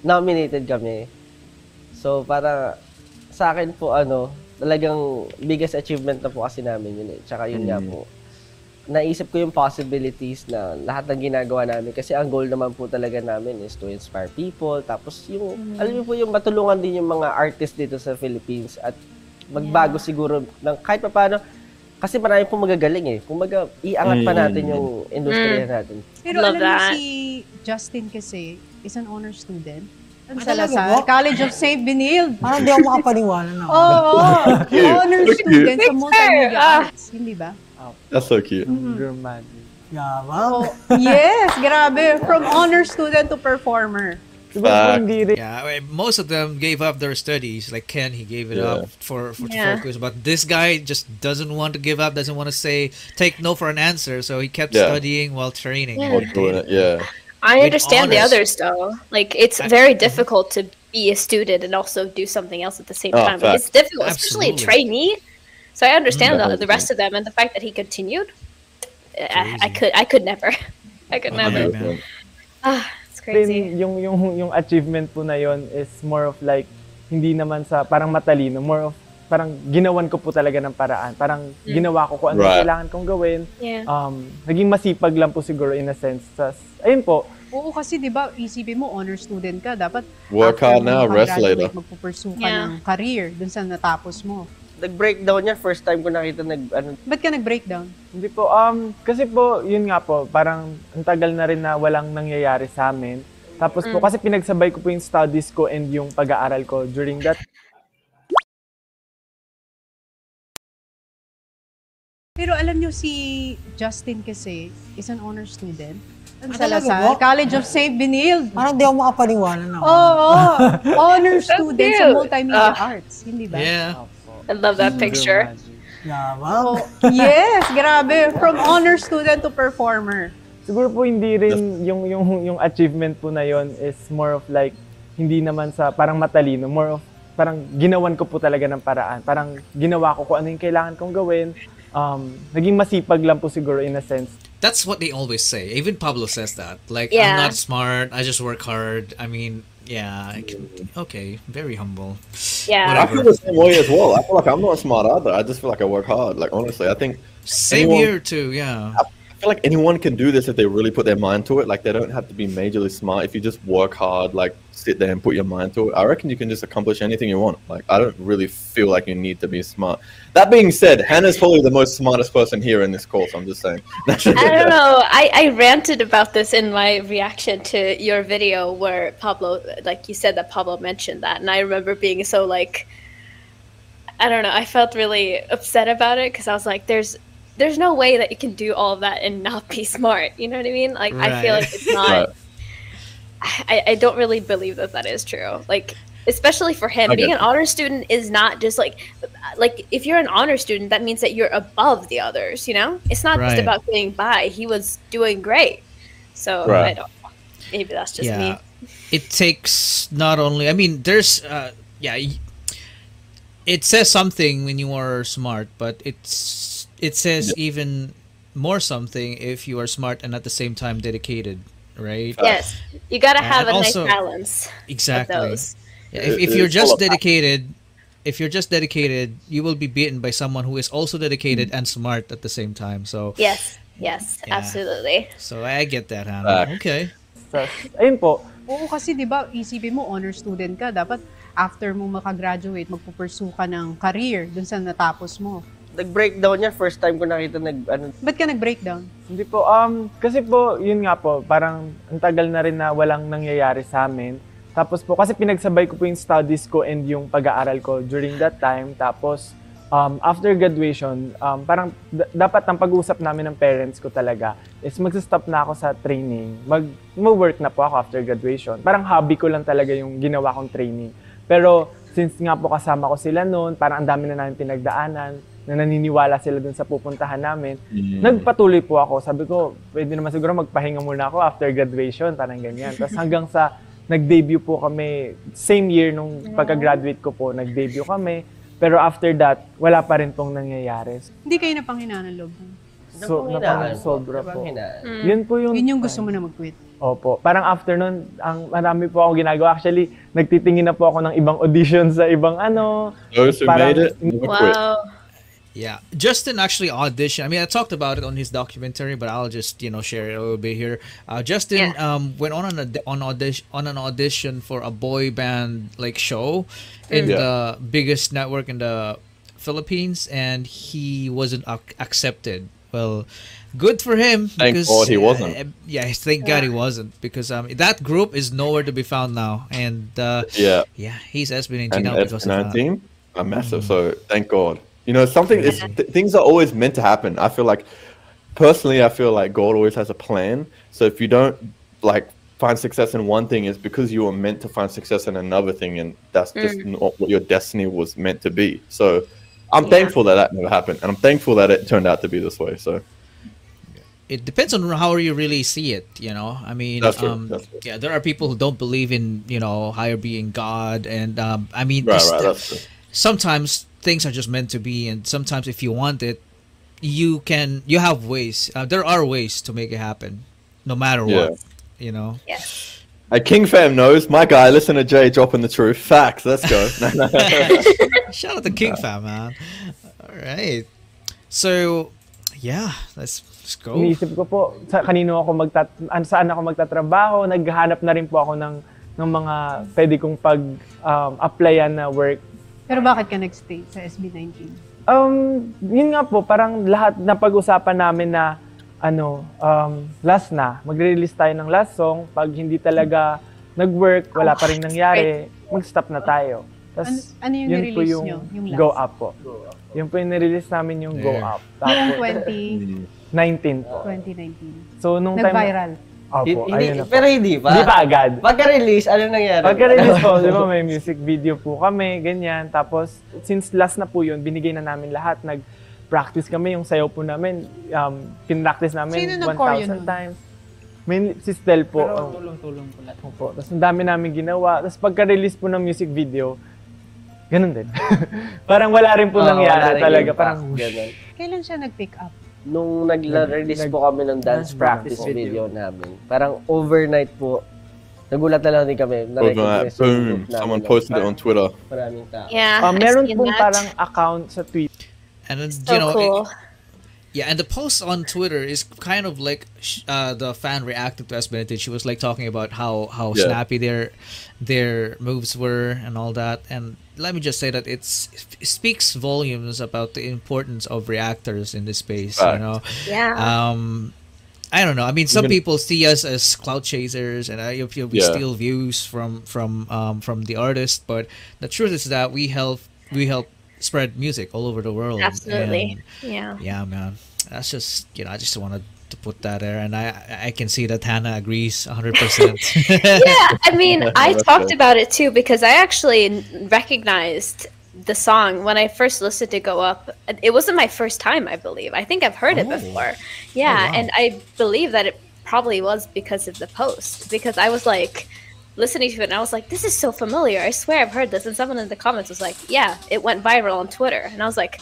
Speaker 5: nominated kami. So para sa akin po ano, talagang biggest achievement na po kasi namin yun eh. Tsaka yun nga
Speaker 3: Mm.
Speaker 5: po. Naisip ko yung possibilities na lahat ng ginagawa namin kasi ang goal naman po talaga namin is to inspire people. Tapos yung, alam niyo po yung matulungan din yung mga artists dito sa Philippines at magbago siguro ng kahit pa paano kasi marami po magagaling eh. Kung maga, iangat pa
Speaker 3: Mm.
Speaker 5: natin yung industriya natin.
Speaker 4: Pero
Speaker 1: Love
Speaker 4: alam mo si Justin kasi is an honor student. Ang
Speaker 7: Ah,
Speaker 4: Salazar? College of St. Benilde.
Speaker 7: Parang di ako makapaniwala na.
Speaker 4: Oo, oh, honor
Speaker 3: Thank you.
Speaker 4: student sa multimedia
Speaker 1: Ah.
Speaker 4: arts. Hindi ba?
Speaker 3: That's so cute.
Speaker 6: Your magic.
Speaker 7: Yabang.
Speaker 4: Oh, yes, grabe. From honor student to performer.
Speaker 6: Siguro po
Speaker 3: Fact.
Speaker 6: hindi rin.
Speaker 2: Yeah, most of them gave up their studies. Like Ken, he gave it
Speaker 3: Yeah.
Speaker 2: up for, for
Speaker 1: Yeah.
Speaker 2: focus. But this guy just doesn't want to give up. Doesn't want to say take no for an answer. So he kept
Speaker 3: Yeah.
Speaker 2: studying while training.
Speaker 1: Yeah.
Speaker 3: Or doing it, Yeah.
Speaker 1: I understand the others though. Like it's
Speaker 2: I-
Speaker 1: very difficult to be a student and also do something else at the same
Speaker 3: Oh,
Speaker 1: time. Like, it's difficult, especially a trainee. So I understand the,
Speaker 3: Mhm.
Speaker 1: the rest of them and the fact that he continued. I, I could I could never. I could
Speaker 2: Okay,
Speaker 1: never. Crazy.
Speaker 6: Then yung yung yung achievement po na yon is more of like hindi naman sa parang matalino, more of parang ginawan ko po talaga ng paraan. Parang ginawa ko kung ano
Speaker 3: Right.
Speaker 6: kailangan kong gawin.
Speaker 1: Yeah.
Speaker 6: Um, naging masipag lang po siguro in a sense. Tas, ayun po,
Speaker 4: Oo, kasi di ba, isipin mo, honor student ka. Dapat
Speaker 3: Work hard now, rest later.
Speaker 4: Magpupursue ka
Speaker 1: Yeah.
Speaker 4: ng career dun sa natapos mo.
Speaker 5: Nag-breakdown yan, first time ko nakita nag, ano,
Speaker 4: Ba't ka nag-breakdown?
Speaker 6: Hindi po, um, kasi po, yun nga po, parang ang tagal na rin na walang nangyayari sa amin. Tapos po, kasi pinagsabay ko po yung studies ko and yung pag-aaral ko during that
Speaker 4: Pero alam nyo, si Justin kasi is an honor student. Ang
Speaker 7: Ah, talaga
Speaker 4: Salazar? College of St. Benilde.
Speaker 7: Parang di ako makapaniwala na.
Speaker 4: Oo, honor student sa multimedia
Speaker 1: Ah.
Speaker 4: arts. Hindi ba?
Speaker 2: Yeah.
Speaker 1: I love that picture.
Speaker 7: Yabang.
Speaker 4: Oh, yes, grabe. From honor student to performer.
Speaker 6: Siguro po hindi rin yung yung yung achievement po na yon is more of like hindi naman sa parang matalino, more of parang ginawan ko po talaga ng paraan. Parang ginawa ko kung ano yung kailangan kong gawin. Um, naging masipag lang po siguro in a sense.
Speaker 2: That's what they always say. Even Pablo says that. Like,
Speaker 1: Yeah.
Speaker 2: I'm not smart. I just work hard. I mean, yeah. I can, okay. Very humble.
Speaker 1: Yeah.
Speaker 3: I feel the same way as well. I feel like I'm not smart either. I just feel like I work hard. Like honestly, I think
Speaker 2: Same
Speaker 3: Anyone-
Speaker 2: here too. Yeah.
Speaker 3: Feel like anyone can do this if they really put their mind to it. Like they don't have to be majorly smart. If you just work hard, like sit there and put your mind to it, I reckon you can just accomplish anything you want. Like I don't really feel like you need to be smart. That being said, Hanna's probably the most smartest person here in this course. I'm just saying.
Speaker 1: I don't know. I, I ranted about this in my reaction to your video where Pablo, like you said that Pablo mentioned that, and I remember being so like, I don't know. I felt really upset about it because I was like, "There's, there's no way that you can do all of that and not be smart." You know what I mean? Like I feel like it's not.
Speaker 3: Right.
Speaker 1: I, I don't really believe that that is true. Like especially for him,
Speaker 3: I
Speaker 1: being an honor student is not just like like if you're an honor student, that means that you're above the others. You know, it's not just about getting by. He was doing great. So I don't. Maybe that's just
Speaker 2: yeah,
Speaker 1: me.
Speaker 2: it takes not only. I mean, there's uh, yeah, it says something when you are smart, but it's it says even more something if you are smart and at the same time dedicated, right?
Speaker 1: Yes, you gotta
Speaker 2: And
Speaker 1: have a
Speaker 2: also-
Speaker 1: nice balance
Speaker 2: Exactly.
Speaker 1: those.
Speaker 2: Yeah, if, if you're just dedicated, if you're just dedicated, you will be beaten by someone who is also dedicated and smart at the same time. So,
Speaker 1: Yes, yes,
Speaker 2: Yeah.
Speaker 1: absolutely.
Speaker 2: so I get that, Hanna.
Speaker 3: Fact.
Speaker 2: Okay.
Speaker 6: Tas, ayun po,
Speaker 4: Oo, kasi di ba, isipin mo, honor student ka, dapat after mo makagraduate, magpupursue ka ng career dun sa natapos mo.
Speaker 5: Nag-breakdown niya, first time ko nakita nag, ano,
Speaker 4: Ba't ka nag-breakdown?
Speaker 6: Hindi po, um, kasi po, yun nga po, parang ang tagal na rin na walang nangyayari sa amin. Tapos po, kasi pinagsabay ko po yung studies ko and yung pag-aaral ko during that time. Tapos, um, after graduation, um, parang d- dapat ang pag-uusap namin ng parents ko talaga is mag-stop na ako sa training. Mag, work na po ako after graduation. Parang hobby ko lang talaga yung ginawa kong training. Pero, since nga po kasama ko sila noon, parang ang dami na namin pinagdaanan, na naniniwala sila dun sa pupuntahan namin,
Speaker 3: Mm.
Speaker 6: Nagpatuloy po ako. Sabi ko, pwede naman siguro magpahinga muna ako after graduation, parang ganyan. Tapos hanggang sa nag-debut po kami, same year nung pagka-graduate ko po, nag-debut kami. Pero after that, wala pa rin pong nangyayari.
Speaker 4: Hindi kayo napanghinaan ng loob.
Speaker 6: So,
Speaker 5: napanghinaan
Speaker 6: napang sobra po.
Speaker 5: Napanghinaan.
Speaker 6: Yun po yung...
Speaker 4: Yun yung gusto mo na mag-quit.
Speaker 6: Opo. Parang after nun, ang marami po ako ginagawa. Actually, nagtitingin na po ako ng ibang auditions sa ibang ano.
Speaker 3: Those who
Speaker 6: Parang-
Speaker 3: made it.
Speaker 1: Wow.
Speaker 2: Yeah, Justin actually auditioned. I mean, I talked about it on his documentary, but I'll just you know share it a little bit here. Uh, Justin
Speaker 1: Yeah.
Speaker 2: um, went on an aud- on audition on an audition for a boy band like show in
Speaker 3: Yeah.
Speaker 2: the biggest network in the Philippines, and he wasn't ac- accepted. Well, good for him.
Speaker 3: Thank God he
Speaker 2: uh,
Speaker 3: wasn't.
Speaker 2: uh, yeah, thank God he wasn't because um that group is nowhere to be found now, and uh,
Speaker 3: Yeah.
Speaker 2: yeah, he's SB19
Speaker 3: and
Speaker 2: now because of that.
Speaker 3: F19 are massive. So thank God. You know, something is th- things are always meant to happen. I feel like, personally, I feel like God always has a plan. So if you don't like find success in one thing, it's because you were meant to find success in another thing, and that's just not what your destiny was meant to be. So I'm
Speaker 1: Yeah.
Speaker 3: thankful that that never happened, and I'm thankful that it turned out to be this way. So
Speaker 2: it depends on how you really see it you know i mean um yeah there are people who don't believe in you know higher being god and um i mean
Speaker 3: right,
Speaker 2: it's-
Speaker 3: right, that's true.
Speaker 2: Sometimes things are just meant to be and sometimes if you want it you can you have ways uh, there are ways to make it happen no matter
Speaker 3: Yeah.
Speaker 2: what you know
Speaker 1: Yes.
Speaker 3: Hey, King Fam knows my guy. Listen to Jay dropping the truth. Facts. Let's go.
Speaker 2: shout out to king fam man all right so yeah let's let's go
Speaker 6: Iniisip ko po, sa, kanino ako magtat, an, saan ako magtatrabaho, naghahanap na rin po ako ng, ng mga pwede kong pag um, applyan na work.
Speaker 4: Pero bakit ka nag-stay sa SB19?
Speaker 6: Um, yun nga po, parang lahat na pag-usapan namin na ano, um, last na, magre-release tayo ng last song. Pag hindi talaga nag-work, wala pa rin nangyari, mag-stop na tayo. Tas,
Speaker 4: Ano, ano yung
Speaker 6: yun po
Speaker 4: nirelease
Speaker 6: yung,
Speaker 4: nyo? Yung last?
Speaker 6: Go Up po. Yun po yung nirelease namin yung Go
Speaker 2: There.
Speaker 6: Up. Tapos,
Speaker 4: 20,
Speaker 6: 19 po.
Speaker 4: 2019.
Speaker 6: So, nung time... Opo,
Speaker 5: Hindi,
Speaker 6: ayun na po.
Speaker 5: pero hindi pa.
Speaker 6: Hindi pa agad.
Speaker 5: Pagka-release, ano nangyari?
Speaker 6: Pagka-release po, di ba, may music video po kami, ganyan. Tapos, since last na po yun, binigay na namin lahat. Nag-practice kami, yung sayaw po namin, um, pinractice namin
Speaker 4: Sino nag-choreo
Speaker 6: 1,000
Speaker 4: nun?
Speaker 6: times. Mainly, si Stel po.
Speaker 7: Pero
Speaker 6: oh.
Speaker 7: tulong-tulong po lahat.
Speaker 6: Opo. Tapos, ang dami namin ginawa. Tapos, pagka-release po ng music video, ganun din. parang wala rin po
Speaker 5: Oo,
Speaker 6: nangyari talaga.
Speaker 5: impact,
Speaker 6: Parang,
Speaker 5: ganun.
Speaker 4: Kailan siya nag-pick up?
Speaker 5: Nung nagla-release
Speaker 6: Nag-
Speaker 5: po kami ng dance
Speaker 6: Dance
Speaker 5: practice
Speaker 6: practice
Speaker 5: video namin, parang overnight po, nagulat na lang din kami.
Speaker 3: Overnight,
Speaker 5: Na-recognize
Speaker 3: boom. Someone posted it on Twitter.
Speaker 5: Maraming tao.
Speaker 1: Yeah.
Speaker 6: uh,
Speaker 1: I've
Speaker 6: meron pong
Speaker 1: that.
Speaker 6: parang account sa Twitter.
Speaker 2: and then,
Speaker 1: So
Speaker 2: you know
Speaker 1: cool.
Speaker 2: it, Yeah, and the post on Twitter is kind of like sh- uh, the fan reacted to S Benedict. She was like talking about how how
Speaker 3: Yeah.
Speaker 2: snappy their their moves were and all that. And let me just say that it's it speaks volumes about the importance of reactors in this space. You know,
Speaker 1: Yeah.
Speaker 2: um, I don't know. I mean, some
Speaker 3: Even-
Speaker 2: people see us as cloud chasers, and I, you know, we
Speaker 3: Yeah.
Speaker 2: steal views from from um, from the artist. But the truth is that we help we help spread music all over the world.
Speaker 1: Absolutely.
Speaker 2: And
Speaker 1: Yeah.
Speaker 2: yeah, man. That's just you know, I just want to put that there, and I I can see that Hanna agrees hundred percent.
Speaker 1: yeah, I mean, I talked
Speaker 3: good.
Speaker 1: about it too because I actually recognized the song when I first listened to Go Up. It wasn't my first time, I believe. I think I've heard it
Speaker 2: Oh.
Speaker 1: before. Oh, yeah,
Speaker 2: Oh, wow.
Speaker 1: and I believe that it probably was because of the post because I was like listening to it and I was like, this is so familiar. I swear I've heard this. And someone in the comments was like, yeah, it went viral on Twitter. And I was like,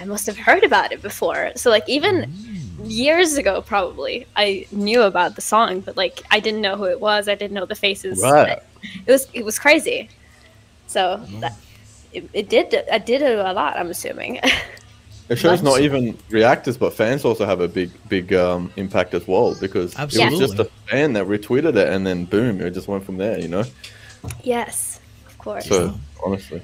Speaker 1: I must have heard about it before. So like even mm. Years ago probably I knew about the song, but like I didn't know who it was. I didn't know the faces.
Speaker 3: Right.
Speaker 1: It was it was crazy. So that it, it did I did it a lot, I'm assuming.
Speaker 3: It shows not even reactors, but fans also have a big, big um, impact as well because it was just a fan that retweeted it, and then boom, it just went from there. You know.
Speaker 1: yes, of course.
Speaker 3: So honestly,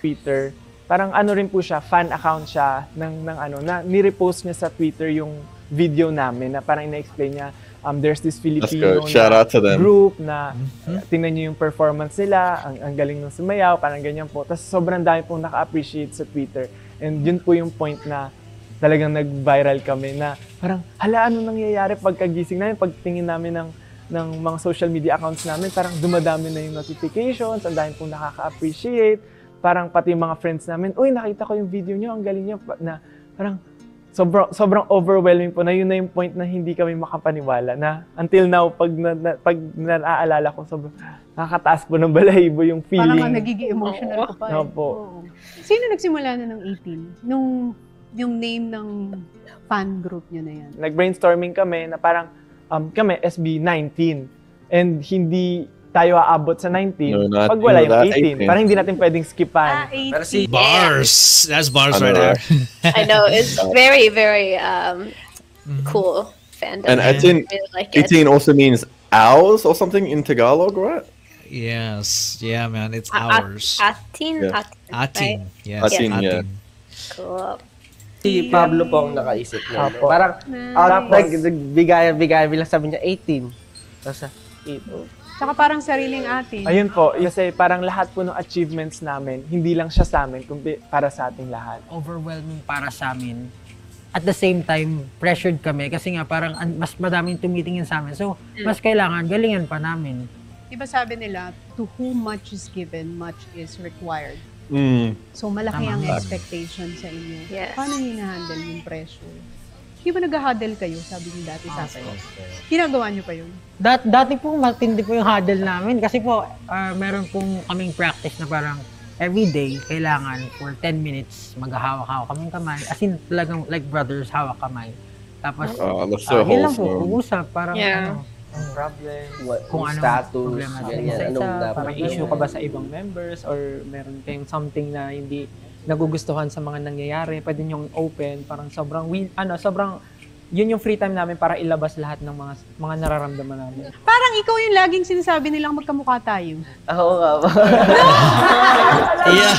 Speaker 6: Twitter. Parang ano rin po siya, fan account siya ng, ng ano, na nirepost niya sa Twitter yung video namin na parang ina-explain niya, um, there's this Filipino.
Speaker 3: Shout
Speaker 6: na
Speaker 3: out to them.
Speaker 6: group na tingnan niyo yung performance nila, ang, ang galing ng sumayaw, parang ganyan po. Tapos sobrang dami pong naka-appreciate sa Twitter. And yun po yung point na talagang nag-viral kami na parang, hala, ano nangyayari pagkagising namin, pagtingin namin ng ng mga social media accounts namin, parang dumadami na yung notifications, ang dami pong nakaka-appreciate, parang pati yung mga friends namin, uy, nakita ko yung video nyo, ang galing nyo, na parang sobrang, sobrang overwhelming po na yun na yung point na hindi kami makapaniwala na until now, pag, na, na, pag naaalala ko, sobrang nakakataas po ng balahibo yung feeling.
Speaker 4: Parang ang nagiging emotional ko pa. eh.
Speaker 6: Opo.
Speaker 4: Oo. Sino nagsimula na ng 18? Nung yung name ng fan group nyo na yan?
Speaker 6: Nag-brainstorming kami na parang um, kami SB 19 and hindi tayo aabot sa 19
Speaker 3: No, not
Speaker 6: pag wala yung 18.
Speaker 3: 18.
Speaker 6: Parang hindi natin pwedeng
Speaker 4: Ah,
Speaker 6: skipan.
Speaker 4: 18.
Speaker 5: Pero si-
Speaker 2: bars. That's bars right there.
Speaker 1: I know it's very, very um cool fandom.
Speaker 3: and
Speaker 1: I
Speaker 3: 18,
Speaker 1: really like it.
Speaker 3: 18 also means hours or something in Tagalog, right?
Speaker 2: yes. Yeah, man. It's
Speaker 1: A- a-
Speaker 2: ours.
Speaker 1: Atin,
Speaker 3: Yeah.
Speaker 1: Atin,
Speaker 2: Atin.
Speaker 1: right?
Speaker 2: Yes.
Speaker 3: Atin, yeah.
Speaker 1: Cool.
Speaker 5: Si Pablo po ang nakaisip niya.
Speaker 6: Apo.
Speaker 5: Parang, out, like, nagbigay, bigay bilang sabi niya, 18. Tapos,
Speaker 4: Tsaka parang sariling atin.
Speaker 6: Ayun po, kasi parang lahat po ng achievements namin, hindi lang siya sa amin, kundi para sa ating lahat.
Speaker 7: overwhelming para sa amin. At the same time, pressured kami kasi nga parang an- mas madaming tumitingin sa amin. So, mas kailangan galingan pa namin.
Speaker 4: Diba sabi nila, to whom much is given, much is required.
Speaker 3: Mm.
Speaker 4: So malaki
Speaker 7: Tama.
Speaker 4: ang expectation sa inyo.
Speaker 1: Yes.
Speaker 4: Paano hina-handle yung pressure? Di ba nag-huddle kayo, sabi niyo dati sa akin? Ginagawa niyo pa yun?
Speaker 7: Dat dati po matindi po yung huddle namin kasi po ah, meron pong kaming practice na parang every day kailangan for 10 minutes maghahawak-hawak kaming kamay. As in talagang like brothers hawak kamay. Tapos
Speaker 3: that's so
Speaker 7: ah, yun lang po, uusap parang
Speaker 1: Yeah.
Speaker 7: ano,
Speaker 6: Problem.
Speaker 5: what,
Speaker 7: Kung anong
Speaker 5: status,
Speaker 7: problema
Speaker 5: ganyan,
Speaker 7: sa isa, parang
Speaker 9: may issue ka ba sa ibang members or meron kayong something na hindi nagugustuhan sa mga nangyayari, pwede niyong open, parang sobrang win, ano, sobrang yun yung free time namin para ilabas lahat ng mga mga nararamdaman namin.
Speaker 4: Parang ikaw yung laging sinasabi nilang magkamukha tayo.
Speaker 5: Oo nga ba?
Speaker 2: Yeah.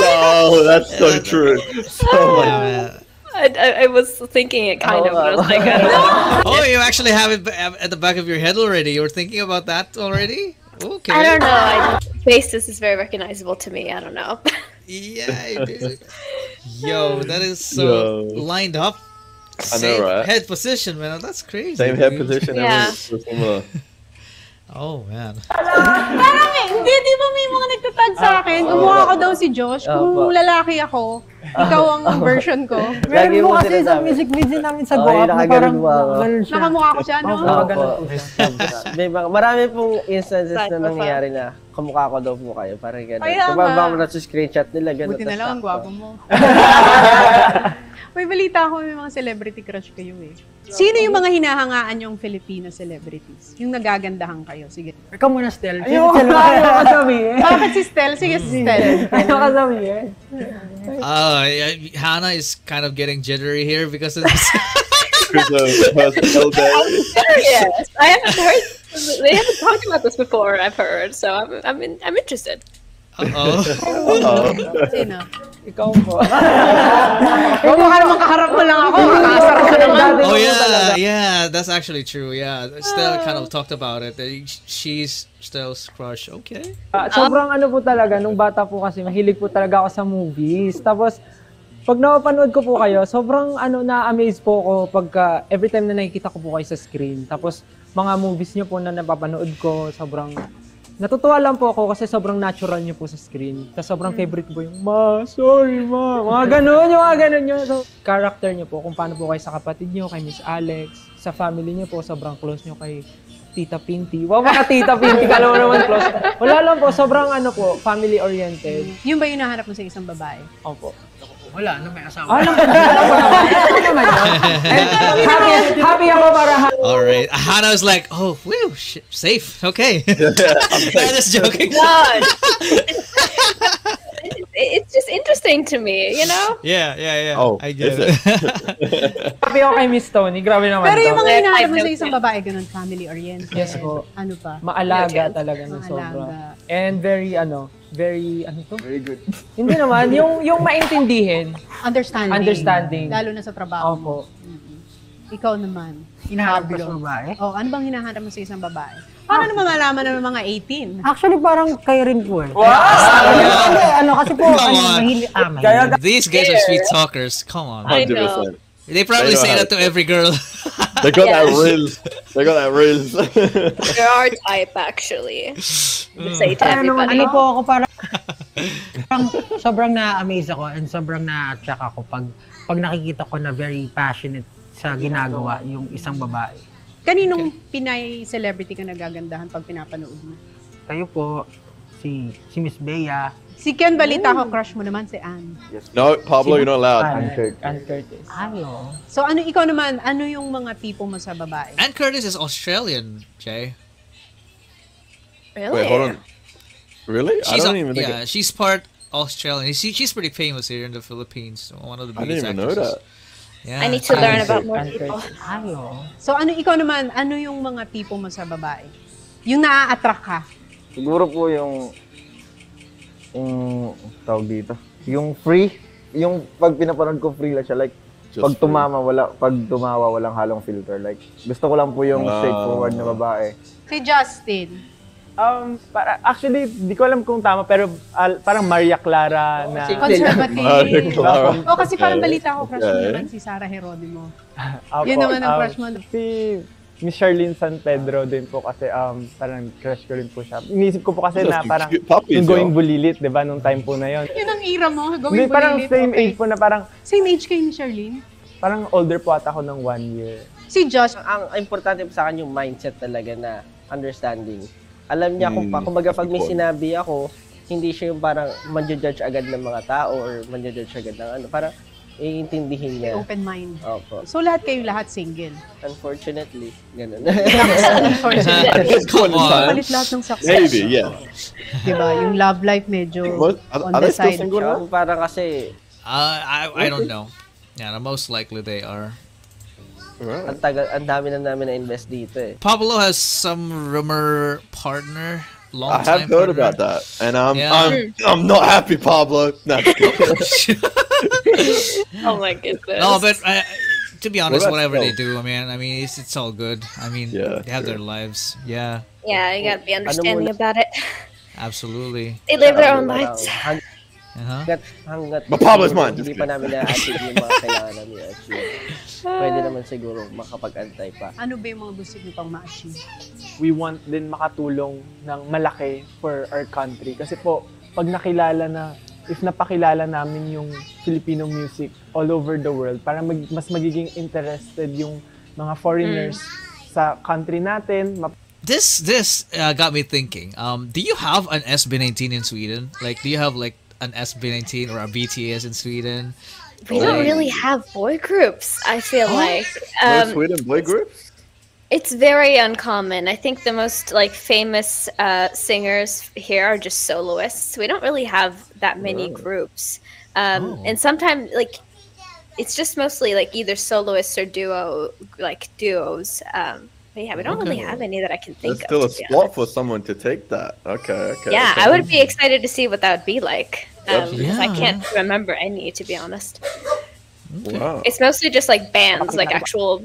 Speaker 3: Oh, that's so true. So
Speaker 2: yeah, man.
Speaker 1: I, I, I was thinking it kind of, but I was like, I.
Speaker 2: Oh, you actually have it at the back of your head already. You were thinking about that already? Okay.
Speaker 1: I don't know. I, basis is very recognizable to me. I don't know.
Speaker 2: Yeah, it is. Yo, that is so
Speaker 3: Yo.
Speaker 2: lined up.
Speaker 3: I know,
Speaker 2: Same
Speaker 3: right?
Speaker 2: Head position, man. That's crazy.
Speaker 3: Same head
Speaker 2: dude.
Speaker 3: position,
Speaker 1: Yeah.
Speaker 2: Oh man.
Speaker 4: Parang eh, hindi, di ba may mga nagtatag sa akin? Kumuha ko daw si Josh. Kung
Speaker 5: Opo.
Speaker 4: lalaki ako, ikaw ang version ko.
Speaker 7: Meron
Speaker 5: Lagi mo
Speaker 7: kasi sa music video namin sa
Speaker 5: Oo,
Speaker 7: Go
Speaker 5: yun,
Speaker 7: Up na
Speaker 5: nakaganon
Speaker 7: parang
Speaker 5: mo ako.
Speaker 7: ganun siya.
Speaker 4: Nakamukha ko siya, no?
Speaker 7: Opo. ganun po siya.
Speaker 5: May mga, marami pong instances
Speaker 1: Side
Speaker 5: na nangyayari na kamukha ko daw po kayo. Parang gano'n.
Speaker 4: Kaya
Speaker 5: Kung ba
Speaker 4: nga.
Speaker 5: mo na screenshot nila, gano'n.
Speaker 4: Buti na lang, ang gwapo mo. May balita ako may mga celebrity crush kayo eh. Sino yung mga hinahangaan yung Filipino celebrities? Yung nagagandahan kayo? Sige.
Speaker 7: Ikaw muna, Stel.
Speaker 9: Ayoko
Speaker 7: Stel,
Speaker 9: ayoko sabihin.
Speaker 4: Bakit si Stel? Sige, si Stel.
Speaker 9: Ayoko sabihin.
Speaker 2: Uh, Hannah is kind of getting jittery here because of this.
Speaker 3: Because of personal day.
Speaker 10: Yes, I haven't heard. They haven't talked about this before. I've heard, so I'm I'm in, I'm interested.
Speaker 2: Uh-oh.
Speaker 3: Uh-oh.
Speaker 4: Sino?
Speaker 9: Ikaw po.
Speaker 4: Kung baka naman kaharap mo lang ako, makaasar ka naman.
Speaker 2: oh yeah, yeah, that's actually true. Yeah, Stella kind of talked about it. that She's Stella's crush. Okay.
Speaker 9: Ah, sobrang ano po talaga, nung bata po kasi, mahilig po talaga ako sa movies. Tapos, pag napapanood ko po kayo, sobrang ano, na-amaze po ako pagka every time na nakikita ko po kayo sa screen. Tapos, mga movies niyo po na napapanood ko, sobrang natutuwa lang po ako kasi sobrang natural niyo po sa screen. Tapos sobrang favorite ko yung, Ma, sorry ma. Mga ganun, yung mga ganun nyo. So, character niyo po, kung paano po kayo sa kapatid niyo, kay Miss Alex, sa family niyo po, sobrang close niyo kay Tita Pinty. Wow, mga Tita Pinty, kala mo naman close. Wala lang po, sobrang ano po, family-oriented.
Speaker 4: Yung ba yung nahanap mo sa isang babae?
Speaker 9: Opo.
Speaker 7: Wala, ano may asawa.
Speaker 9: Ah, alam ko naman. happy, happy ako para ha-
Speaker 2: All right. Hanna was like, "Oh, whew, sh- safe. Okay." I'm just joking.
Speaker 10: God, it's just interesting to me, you know.
Speaker 2: Yeah, yeah, yeah.
Speaker 3: Oh,
Speaker 2: I get
Speaker 3: is
Speaker 2: it.
Speaker 9: happy ako kay Miss Toni. Grabe naman
Speaker 4: Pero yung
Speaker 9: to.
Speaker 4: mga
Speaker 10: Yes,
Speaker 4: hinahanap
Speaker 10: I
Speaker 4: mo sa isang babae, ganun, family-oriented.
Speaker 9: Yes po.
Speaker 4: Ano pa?
Speaker 9: Maalaga
Speaker 10: Yes, yes.
Speaker 9: talaga ng
Speaker 4: Maalaga.
Speaker 9: sobra. And very, ano, very, ano to?
Speaker 8: Very good.
Speaker 9: Hindi naman, yung, yung maintindihin.
Speaker 4: Understanding.
Speaker 9: Understanding.
Speaker 4: Lalo na sa trabaho.
Speaker 9: Opo.
Speaker 4: Ikaw naman.
Speaker 7: Hinahanap ko
Speaker 4: Pablo.
Speaker 7: sa babae.
Speaker 4: Oh, ano bang hinahanap mo sa isang babae? Paano naman malaman na ng mga 18?
Speaker 7: Actually, parang kayo rin po eh. Hindi, ano, kasi po, ano, mahili, ah, mahili.
Speaker 2: These guys are sweet talkers. Come on.
Speaker 10: I know.
Speaker 3: percent.
Speaker 2: They probably
Speaker 3: They
Speaker 2: say that to every girl.
Speaker 3: They got that
Speaker 10: Yes.
Speaker 3: reels. They got that reels.
Speaker 10: There are type actually. To say to
Speaker 7: Ano,
Speaker 10: everybody.
Speaker 7: ano po ako parang, parang sobrang na-amaze ako and sobrang na-attract ako pag pag nakikita ko na very passionate sa ginagawa yung isang babae.
Speaker 4: Kaninong Pinay celebrity ka nagagandahan pag pinapanood mo?
Speaker 7: Kayo po, si si Miss Bea,
Speaker 4: Si Ken Balita ko, crush mo naman si Anne.
Speaker 3: no, Pablo, you're not allowed.
Speaker 9: Ann
Speaker 8: Curtis.
Speaker 9: Ann Curtis.
Speaker 7: ano,
Speaker 4: So ano, ikaw naman, ano yung mga tipo mo sa babae?
Speaker 2: Ann Curtis is Australian, Jay.
Speaker 10: Really?
Speaker 3: Wait, hold on. Really? I
Speaker 2: She's
Speaker 3: don't
Speaker 2: a-
Speaker 3: even think.
Speaker 2: yeah, she's part Australian. She, she's pretty famous here in the Philippines. One of the
Speaker 3: I
Speaker 2: biggest
Speaker 3: didn't even know
Speaker 2: actresses.
Speaker 3: that.
Speaker 2: Yeah.
Speaker 10: I need to learn about more people.
Speaker 7: Ano,
Speaker 4: So ano, ikaw naman, ano yung mga tipo mo sa babae? Yung naa-attract ka?
Speaker 8: Siguro po yung yung tawag dito. Yung free, yung pag pinapanood ko free lang siya like
Speaker 3: Just
Speaker 8: pag
Speaker 3: free.
Speaker 8: tumama wala pag tumawa walang halong filter like gusto ko lang po yung
Speaker 3: Ah.
Speaker 8: straightforward na babae.
Speaker 4: Si Justin.
Speaker 6: Um, para, actually, di ko alam kung tama, pero al- parang Maria Clara na...
Speaker 3: Maria
Speaker 4: Conservative.
Speaker 3: Clara.
Speaker 4: O kasi parang balita ko, crush mo
Speaker 3: Okay.
Speaker 4: naman si Sarah Heronimo.
Speaker 6: Apo,
Speaker 4: Yun naman ang
Speaker 6: um,
Speaker 4: crush mo.
Speaker 6: Si Miss Charlene San Pedro din po kasi um, parang crush ko rin po siya. Inisip ko po kasi na parang yung going
Speaker 3: yo.
Speaker 6: bulilit, di ba, nung time po na yon.
Speaker 4: Yun ang ira mo,
Speaker 6: Hindi,
Speaker 4: gawin mo
Speaker 6: parang same
Speaker 4: okay.
Speaker 6: age po na parang,
Speaker 4: Same age kayo ni Charlene?
Speaker 6: parang older po ata ako ng one year.
Speaker 4: Si Josh,
Speaker 5: ang importante po sa akin yung mindset talaga na understanding. Alam niya kung pa,
Speaker 3: Mm,
Speaker 5: kumbaga pag may sinabi ako, hindi siya yung parang manjudge agad ng mga tao or manjudge agad ng ano. Parang iintindihin niya.
Speaker 4: open mind.
Speaker 5: Opo.
Speaker 4: So lahat kayo lahat single.
Speaker 5: Unfortunately, ganun.
Speaker 2: Come on.
Speaker 4: Palit lahat ng success.
Speaker 3: Maybe, yeah.
Speaker 4: Diba? Yung love life medyo
Speaker 3: Most,
Speaker 4: on
Speaker 3: are
Speaker 4: the side.
Speaker 3: single now?
Speaker 5: Tsaka parang kasi,
Speaker 2: Uh, I I don't know. Yeah, the most likely they are.
Speaker 3: Right.
Speaker 5: ang, tagal, ang dami na namin na-invest dito eh.
Speaker 2: Pablo has some rumor partner, long
Speaker 3: I have heard
Speaker 2: partner.
Speaker 3: about that, and I'm
Speaker 2: Yeah.
Speaker 3: I'm I'm not happy, Pablo. No,
Speaker 10: Oh my goodness.
Speaker 2: no, but I, to be honest,
Speaker 3: about
Speaker 2: whatever they do, I mean, I mean, it's, it's all good. I mean,
Speaker 3: Yeah,
Speaker 2: they have their lives. Yeah,
Speaker 10: yeah, you gotta be understanding about it.
Speaker 2: absolutely.
Speaker 10: They live their own lives.
Speaker 2: Uh-huh.
Speaker 5: Hanggat, hanggat
Speaker 3: But Pablo's
Speaker 5: siguro hindi pa namin na-achieve yung mga kailangan namin i-achieve. Pwede naman siguro makapag-antay pa.
Speaker 4: Ano ba yung mga gusto niyo pang ma-achieve?
Speaker 6: we want din makatulong ng malaki for our country. Kasi po, pag nakilala na, if napakilala namin yung Filipino music all over the world, para mag, mas magiging interested yung mga foreigners sa country natin.
Speaker 2: This this uh, got me thinking. Um, do you have an SB19 in Sweden? Like, do you have like an SB19 or a BTS in Sweden?
Speaker 1: We don't
Speaker 3: Oh.
Speaker 1: really have boy groups. I feel like
Speaker 3: no
Speaker 1: um,
Speaker 3: Sweden boy groups?
Speaker 1: It's very uncommon. I think the most like famous uh, singers here are just soloists. We don't really have that many groups, um,
Speaker 2: Oh.
Speaker 1: and sometimes like it's just mostly like either soloists or duo like duos. Um, but yeah, we don't really have any that I can think
Speaker 3: There's still a
Speaker 1: of. to be
Speaker 3: spot for someone to take that. Okay, okay.
Speaker 1: Yeah,
Speaker 3: okay.
Speaker 1: I would be excited to see what that would be like. Um,
Speaker 3: Absolutely.
Speaker 1: 'cause I can't remember any, to be honest.
Speaker 3: Wow.
Speaker 1: It's mostly just like bands, like actual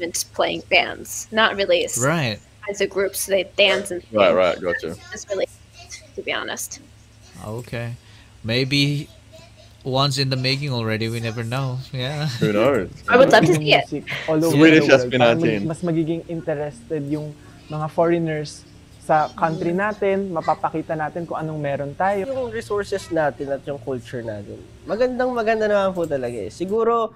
Speaker 1: instruments playing bands, not really s-
Speaker 2: Right.
Speaker 1: kinds of groups. They dance and
Speaker 3: Right, right, gotcha.
Speaker 1: It's really, to be honest.
Speaker 2: Okay. Maybe once in the making already. We never know. Yeah.
Speaker 3: Who knows?
Speaker 1: I would love to see it.
Speaker 6: music
Speaker 3: Swedish
Speaker 6: the world. Parang
Speaker 3: Espinatin.
Speaker 6: mas magiging interested yung mga foreigners sa country natin, mapapakita natin kung anong meron tayo.
Speaker 5: Yung resources natin at yung culture natin, magandang maganda naman po talaga eh. Siguro,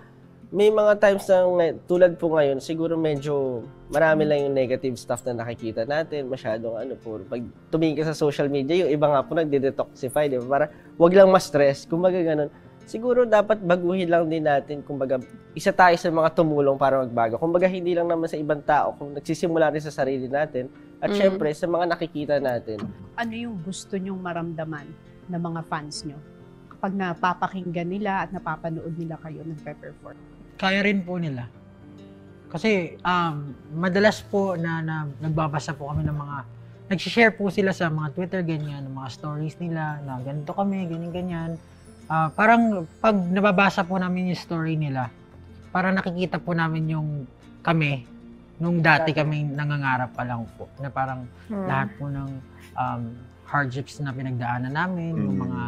Speaker 5: may mga times na tulad po ngayon, siguro medyo marami lang yung negative stuff na nakikita natin, masyadong ano po, pag tumingin ka sa social media, yung iba nga po nagde-detoxify, di ba? Para wag lang ma-stress, kumbaga ganun. Siguro dapat baguhin lang din natin, kumbaga, isa tayo sa mga tumulong para magbago. Kumbaga, hindi lang naman sa ibang tao, kung nagsisimula rin sa sarili natin, at
Speaker 1: Mm.
Speaker 5: syempre, sa mga nakikita natin.
Speaker 4: Ano yung gusto nyong maramdaman ng mga fans nyo kapag napapakinggan nila at napapanood nila kayo ng Pepperform?
Speaker 7: Kaya rin po nila. Kasi um, madalas po na, na nagbabasa po kami ng mga nag-share po sila sa mga Twitter ganyan, ng mga stories nila na ganito kami, ganyan ganyan. Ah, parang pag nababasa po namin yung story nila, parang nakikita po namin yung kami nung dati kami nangangarap pa lang po na parang lahat po ng um, hardships na pinagdaanan namin, yung
Speaker 3: Mm.
Speaker 7: mga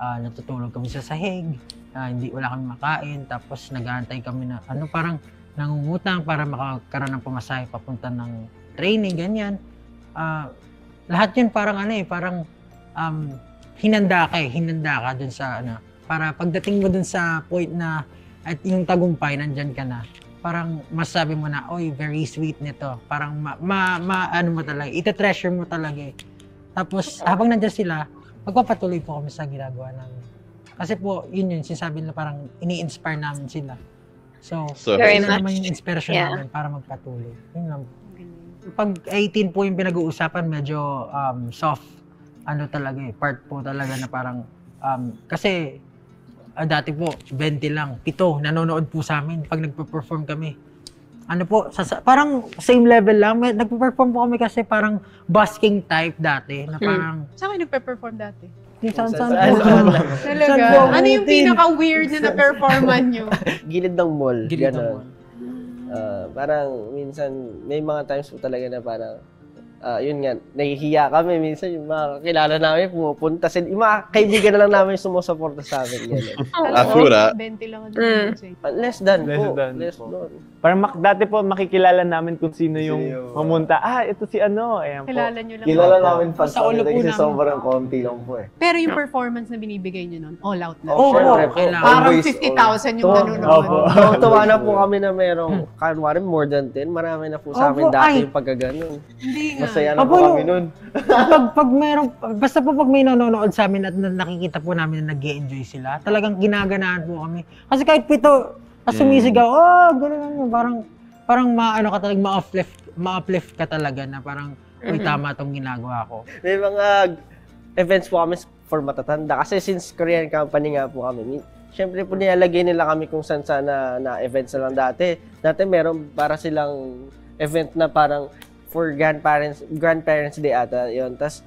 Speaker 7: ah, natutulog kami sa sahig, ah, hindi wala kami makain, tapos nag-aantay kami na ano parang nangungutang para makakaroon ng pamasahe papunta ng training, ganyan. Ah, lahat yun parang ano eh, parang um, hinanda ka eh, hinanda ka dun sa ano, para pagdating mo dun sa point na at yung tagumpay, nandyan ka na, parang masabi mo na, oy, very sweet nito. Parang ma, ma, ma- ano mo talaga, ita-treasure mo talaga eh. Tapos, habang nandyan sila, magpapatuloy po kami sa ginagawa namin. Kasi po, yun yun, sinasabi nila parang ini-inspire namin sila. So,
Speaker 3: So,
Speaker 1: Very
Speaker 7: yun na naman
Speaker 1: much.
Speaker 7: yung inspiration
Speaker 1: Yeah.
Speaker 7: namin para magpatuloy. Yun lang. Pag 18 po yung pinag-uusapan, medyo um, soft. Ano talaga eh, part po talaga na parang, um, kasi ah, dati po, 20 lang, pito, nanonood po sa amin pag nagpo-perform kami. Ano po, sa, sa- parang same level lang. May, nagpo-perform po kami kasi parang busking type dati, na parang,
Speaker 4: Saan kayo nagpe-perform dati?
Speaker 7: Yung saan saan
Speaker 4: Talaga? Ano yung pinaka-weird na na-performan nyo?
Speaker 5: Gilid ng mall.
Speaker 9: Gilid ng mall.
Speaker 5: Ah, parang minsan, may mga times po talaga na parang, ah, yun nga, nahihiya kami. Minsan yung mga kakilala namin pumupunta. Sin, yung mga kaibigan na lang namin sumusuporta sa amin. Ganun.
Speaker 3: I feel that.
Speaker 4: 20 lang ang
Speaker 1: Mm.
Speaker 5: Ah, Less than
Speaker 6: Less
Speaker 5: po.
Speaker 6: than
Speaker 5: Less
Speaker 6: po.
Speaker 5: than.
Speaker 6: Parang mak- dati po makikilala namin kung sino yung
Speaker 8: yung-
Speaker 6: mamunta. Ah, ito si ano. Ayan po.
Speaker 4: Kilala nyo lang.
Speaker 8: Kilala
Speaker 4: ako.
Speaker 8: namin fans
Speaker 7: Sa ulo po
Speaker 8: kasi
Speaker 7: namin.
Speaker 8: sobrang konti lang po eh.
Speaker 4: Pero yung performance na binibigay nyo nun, all out na.
Speaker 5: Oo,
Speaker 8: syempre po.
Speaker 5: kailangan.
Speaker 4: Parang
Speaker 8: Always
Speaker 4: 50,000 yung
Speaker 5: Oo.
Speaker 4: nanonood.
Speaker 6: Opo.
Speaker 5: Tuwa na po kami na merong, kanwari more than 10, marami na po sa amin dati yung pagkaganon.
Speaker 4: Hindi nga.
Speaker 8: Masaya na po kami nun.
Speaker 7: pag pag meron basta po pag may nanonood sa amin at na- nakikita po namin na nag enjoy sila, talagang ginaganaan po kami. Kasi kahit pito, as sumisigaw, oh, gano'n, parang parang maano ka talaga, ma-uplift, ma-uplift ka talaga na parang, uy, tama tong ginagawa ko.
Speaker 5: May mga events po kami for matatanda. Kasi since Korean company nga po kami, mi- syempre po nilalagay nila kami kung saan saan na, na events na lang dati. Dati meron para silang event na parang for grandparents, grandparents day ata yon Tapos